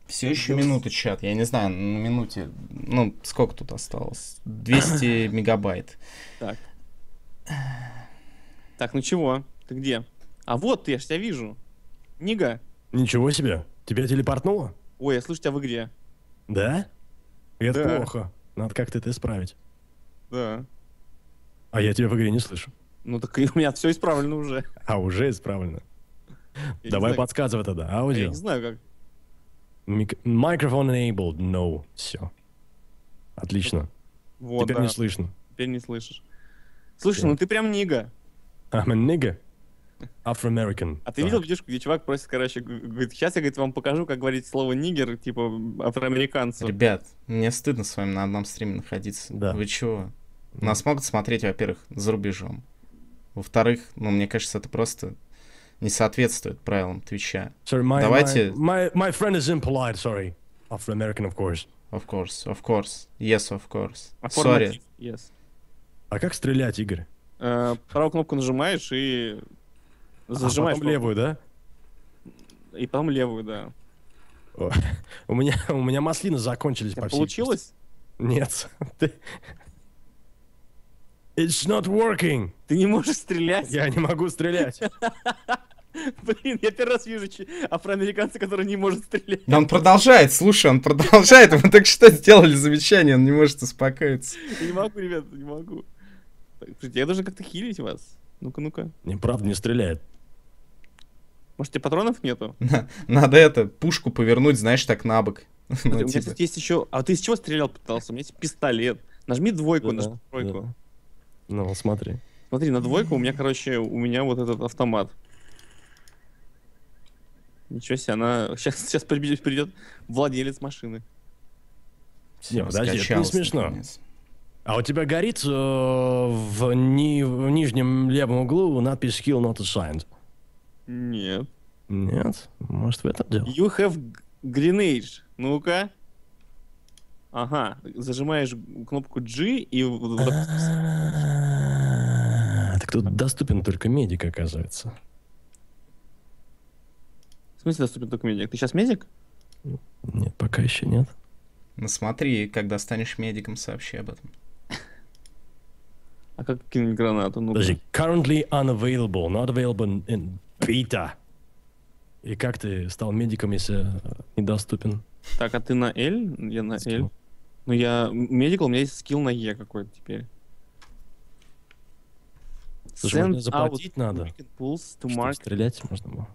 Все еще минуты чат. Я не знаю, на минуте. Ну, сколько тут осталось? 200 <clears throat> мегабайт. Так. Так, ну чего? Ты где? А вот ты, я ж тебя вижу. Нига. Ничего себе. Тебя телепортнуло? Ой, я слышу тебя в игре. Да? Это Да. плохо. Надо как-то это исправить. Да. А я тебя в игре не слышу. Ну так и у меня все исправлено уже. А, уже исправлено. Я Давай подсказывай тогда. Я Аудио. не знаю, как. Мик- Microphone enabled. No. Все. Отлично. Вот, Теперь да. не слышно. Теперь не слышишь. Слушай, Да. ну ты прям нига. I'm a nigga. Afro-American. А ты видел видюшку, где чувак просит, короче, говорит, сейчас я, говорит, вам покажу, как говорить слово нигер, типа, афроамериканцу. Ребят, мне стыдно с вами на одном стриме находиться. Да. Вы чего? Нас могут смотреть, во-первых, за рубежом. Во-вторых, ну, мне кажется, это просто не соответствует правилам Твича. Sorry, my, Давайте- my, my, my friend is impolite, sorry. Afro-American, of course. Of course, of course. Yes, of course. Affirmative, Sorry. Yes. А как стрелять, Игорь? Э, правую кнопку нажимаешь и зажимаешь. А потом левую, да? И потом левую, да. О, <laughs> У меня, у меня маслины закончились по всей получилось? Нет. <laughs> Ты- It's not working. Ты не можешь стрелять? Я не могу стрелять. <laughs> Блин, я первый раз вижу афроамериканца, который не может стрелять. Но он продолжает, слушай, он продолжает. Мы только что сделали замечание, он не может успокоиться. Я не могу, ребята, не могу. Так, я должен как-то хилить вас. Ну-ка, ну-ка. Не, правда, не стреляет. Может, тебе патронов нету? На- <laughs> Надо это, пушку повернуть, знаешь, так на бок. <laughs> У Ну, меня, типа, кстати, есть еще... А ты из чего стрелял пытался? У меня есть пистолет. Нажми двойку, Да, нажми тройку. да. Ну, смотри. Смотри, на двойку у меня, короче, у меня вот этот автомат. Ничего себе, она... <laughs> Сейчас, сейчас придет, владелец машины. Не, всё, подожди, это не смешно. наконец. А у тебя горит э, в, ни- в нижнем левом углу надпись Kill Not Assigned? Нет. Нет? Может, в этом дело? You have grenade. Ну-ка. Ага, зажимаешь кнопку G и... А, Так тут доступен только медик, оказывается. В смысле доступен только медик? Ты сейчас медик? Нет, пока еще нет. Ну смотри, когда станешь медиком, сообщи об этом. А как кинуть гранату? Ну Подожди, currently unavailable, not available in beta. И как ты стал медиком, если недоступен? Так, а ты на L? Я на L. Скилл. Ну я медикал, у меня есть скилл на E какой-то теперь. Слушай, Send заплатить надо, Чтобы стрелять можно было.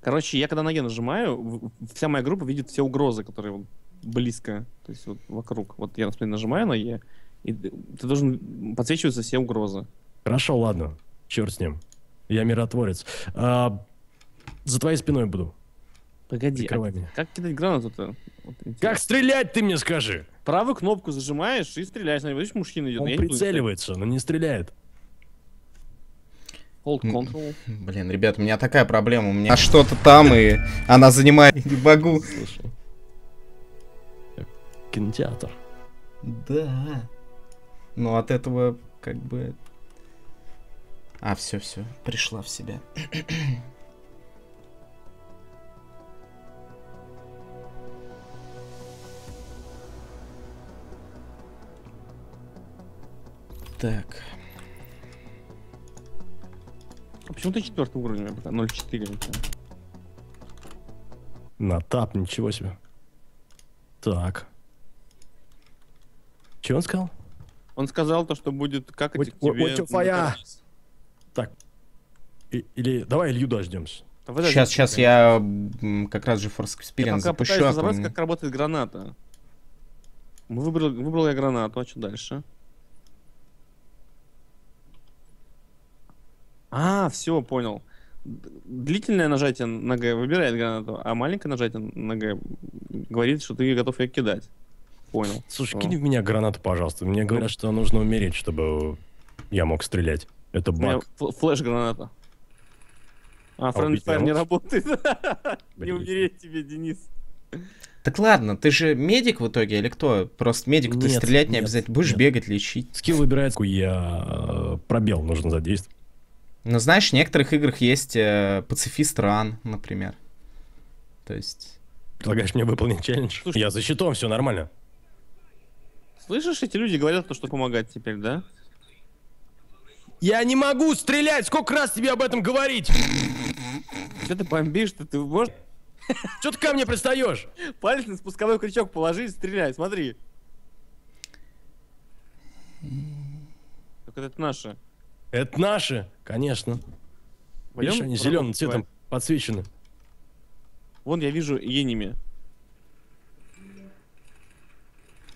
Короче, я когда на E нажимаю, вся моя группа видит все угрозы, которые близко, то есть вот вокруг. Вот я, например, нажимаю на E, и ты должен подсвечиваться все угрозы. Хорошо, ладно. Черт с ним. Я миротворец. А, за твоей спиной буду. Погоди, а Прикрывай меня. как кидать гранату-то? Вот интересно. Как стрелять, ты мне скажи? Правую кнопку зажимаешь и стреляешь. Видишь, мужчина идет. Он я не прицеливается, но не стреляет. Hold control. Блин, ребят, у меня такая проблема. У меня что-то там, и она занимает... Не могу. Слушай. Кинотеатр. Да. Но от этого как бы... А, все, все, пришла в себя. <clears throat> Так. А почему ты четвертый уровень? у меня пока? 0.4. у тебя? На тап, ничего себе. Так. Че он сказал? Он сказал то, что будет как вот- тебе... твоя. Так. И- или давай Илью дождемся. Сейчас, сейчас я как раз же Force Я Experience пока запущу. пытаюсь а разобраться, как работает граната. Мы выбрал, выбрал я гранату, а что дальше? А, все, понял. Длительное нажатие на Г выбирает гранату, а маленькое нажатие на Г говорит, что ты готов ее кидать. Понял. Слушай, кинь в меня гранату, пожалуйста. Мне говорят, что нужно умереть, чтобы я мог стрелять. Это баг. фл- флеш-граната. А, Friendly Fire не работает. <laughs> Не умереть тебе, Денис. Так ладно, ты же медик в итоге или кто? Просто медику ты стрелять не обязательно. Будешь бегать, лечить. Скилл выбирается, я э, пробел нужно задействовать. Но знаешь, в некоторых играх есть э, пацифист ран, например. То есть... Предлагаешь мне выполнить челлендж? Слушай- Я за щитом, все нормально. Слышишь, эти люди говорят, то, что помогать теперь, да? Я не могу стрелять! Сколько раз тебе об этом говорить? Что ты бомбишь? Ты, ты можешь Что ты ко мне пристаешь? палец на спусковой крючок положи и стреляй, смотри. Только это наше. Это наши, конечно. Пойдем Видишь, они зеленым цветом подсвечены. Вон я вижу еними.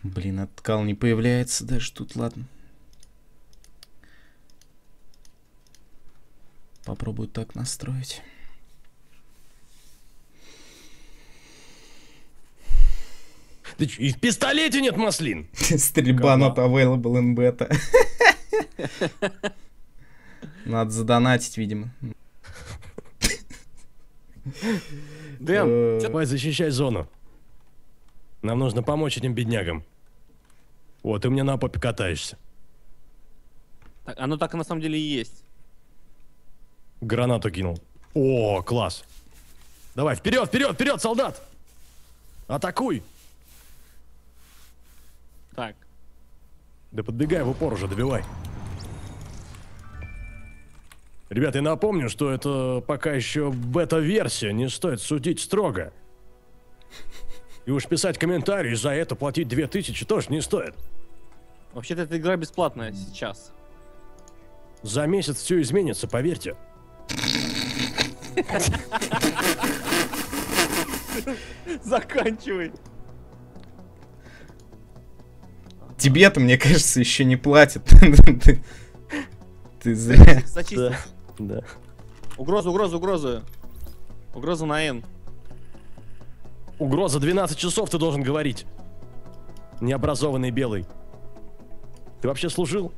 Блин, откал не появляется даже тут, ладно. Попробую так настроить. Ты чё, и в пистолете нет маслин? <laughs> Стрельба not available in beta. <laughs> Надо задонатить, видимо. Дэн, Э, Давай защищай зону. Нам нужно помочь этим беднягам. Вот, ты меня на попе катаешься. так- оно так на самом деле и есть. Гранату кинул. О, класс. Давай, вперед, вперед, вперед, солдат! Атакуй! Так. Да подбегай в упор уже, добивай. Ребята, я напомню, что это пока еще бета-версия, не стоит судить строго. И уж писать комментарии за это платить 2000 тоже не стоит. Вообще-то эта игра бесплатная сейчас. За месяц все изменится, поверьте. Заканчивай. Тебе-то, мне кажется, еще не платят. Ты- Ты зря. Зачистил. Да. Угроза, угроза, угроза. Угроза на N. Угроза 12 часов ты должен говорить. Необразованный белый. Ты вообще служил?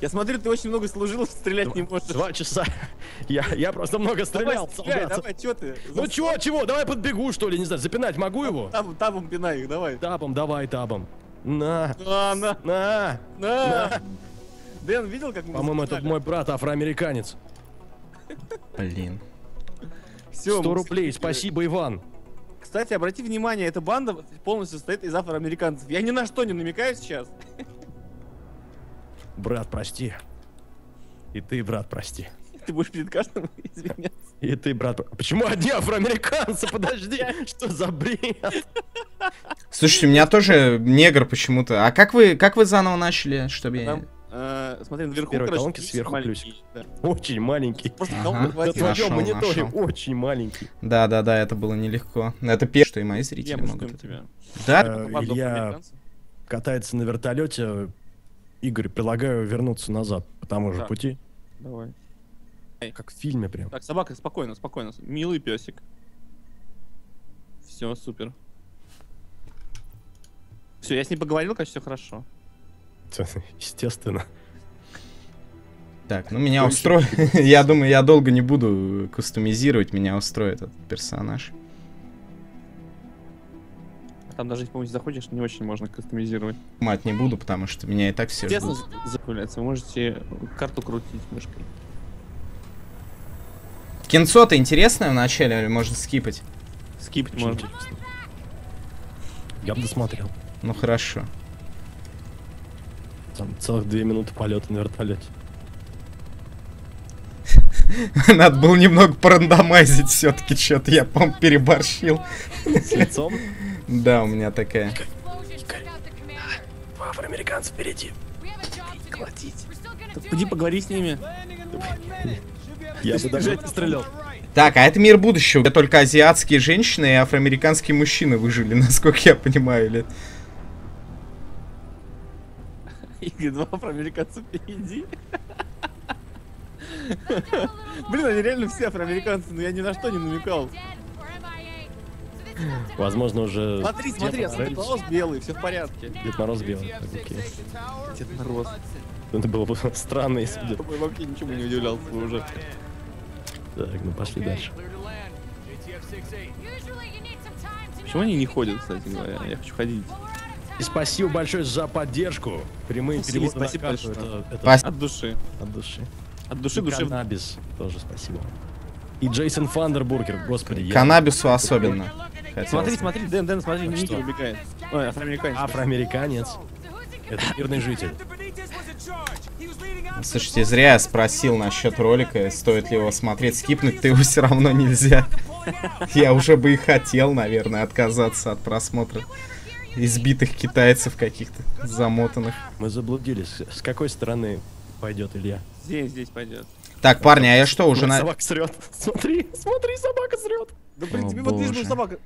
Я смотрю, ты очень много служил, <laughs> стрелять не можешь. Два часа. Я, я просто много стрелял. Давай, стреляй, давай, чё ты? Ну чего, чего? Давай подбегу, что ли, не знаю. Запинать могу его? Табом, табом пинай их, давай. Табом, давай табом. На, На, на, на. на. Дэн, видел, как мы По-моему, этот мой брат афроамериканец. Блин. 100 рублей, спасибо, Иван. Кстати, обрати внимание, эта банда полностью состоит из афроамериканцев. Я ни на что не намекаю сейчас. <laughs> Брат, прости. И ты, брат, прости. Ты будешь перед каждым <laughs> извиняться. И ты, брат, про- почему одни афроамериканцы? Подожди, <laughs> что за бред? Слушайте, у меня тоже негр почему-то. А как вы, как вы заново начали, чтобы я... Э, смотри, наверху, первой короче, колонки плюсик сверху маленький, да. Очень маленький. Просто Ага. колонку На твоем мониторе нашел. очень маленький. Да, да, да, это было нелегко. Это первое, что и мои зрители Я могут. тебя. Да? Э, Илья катается на вертолете. Игорь, предлагаю вернуться назад по тому же Так. пути. Давай. Как в фильме прям. Так, собака, спокойно, спокойно. Милый песик. Все, супер. Все, я с ней поговорил, конечно, все хорошо. <laughs> Естественно. Так, ну меня Что устроит. <laughs> Я думаю, я долго не буду кастомизировать, меня устроит этот персонаж. Там даже, по-моему, заходишь, не очень можно кастомизировать. Мать не буду, потому что меня и так все Естественно, ждут. Вы можете карту крутить мышкой. Кинцо-то интересное в начале, или можно скипать? Скипать можно. Я бы досмотрел. Ну хорошо. Там целых две минуты полета на вертолете. <laughs> Надо было немного порандомайзить все-таки, что-то я, по переборщил. С лицом. <laughs> Да, у меня такая. Два афроамериканца впереди. Пойди поговори с ними. <laughs> Я бы даже не стрелял. Так, а это мир будущего, где только азиатские женщины и афроамериканские мужчины выжили, насколько я понимаю, или... И два афроамериканца впереди. <laughs> Блин, они реально все афроамериканцы, но я ни на что не намекал. Возможно, уже... Смотри, смотри, Дед а Санта Клаус белый, все в порядке. Дед Мороз белый. Так, окей. Дед Мороз. Это было бы странно, если бы... Я вообще ничему не удивлялся уже. Так, ну пошли дальше. Почему они не ходят, кстати говоря? Я хочу ходить. И спасибо большое за поддержку. Прямые Спасибо, переводы на спасибо карту, большое. это- это Спасибо. От души. от души. От души, И души. Каннабис тоже спасибо. И Джейсон Фандербургер, господи. я- Каннабису особенно. хотелось Смотри, смотри, Дэн, Дэн, смотри, Так Ники что? убегает. Ой, афроамериканец. Афроамериканец. Это мирный житель. Слушайте, зря я спросил насчет ролика, стоит ли его смотреть. Скипнуть-то его <laughs> все равно нельзя. Я уже бы и хотел, наверное, отказаться от просмотра избитых китайцев каких-то замотанных. Мы заблудились. С какой стороны пойдет Илья? Здесь, здесь пойдет. Так, парни, а я что, уже на... Собака срет. Смотри, смотри, собака срет. Да, блин, тебе вот лишь собака.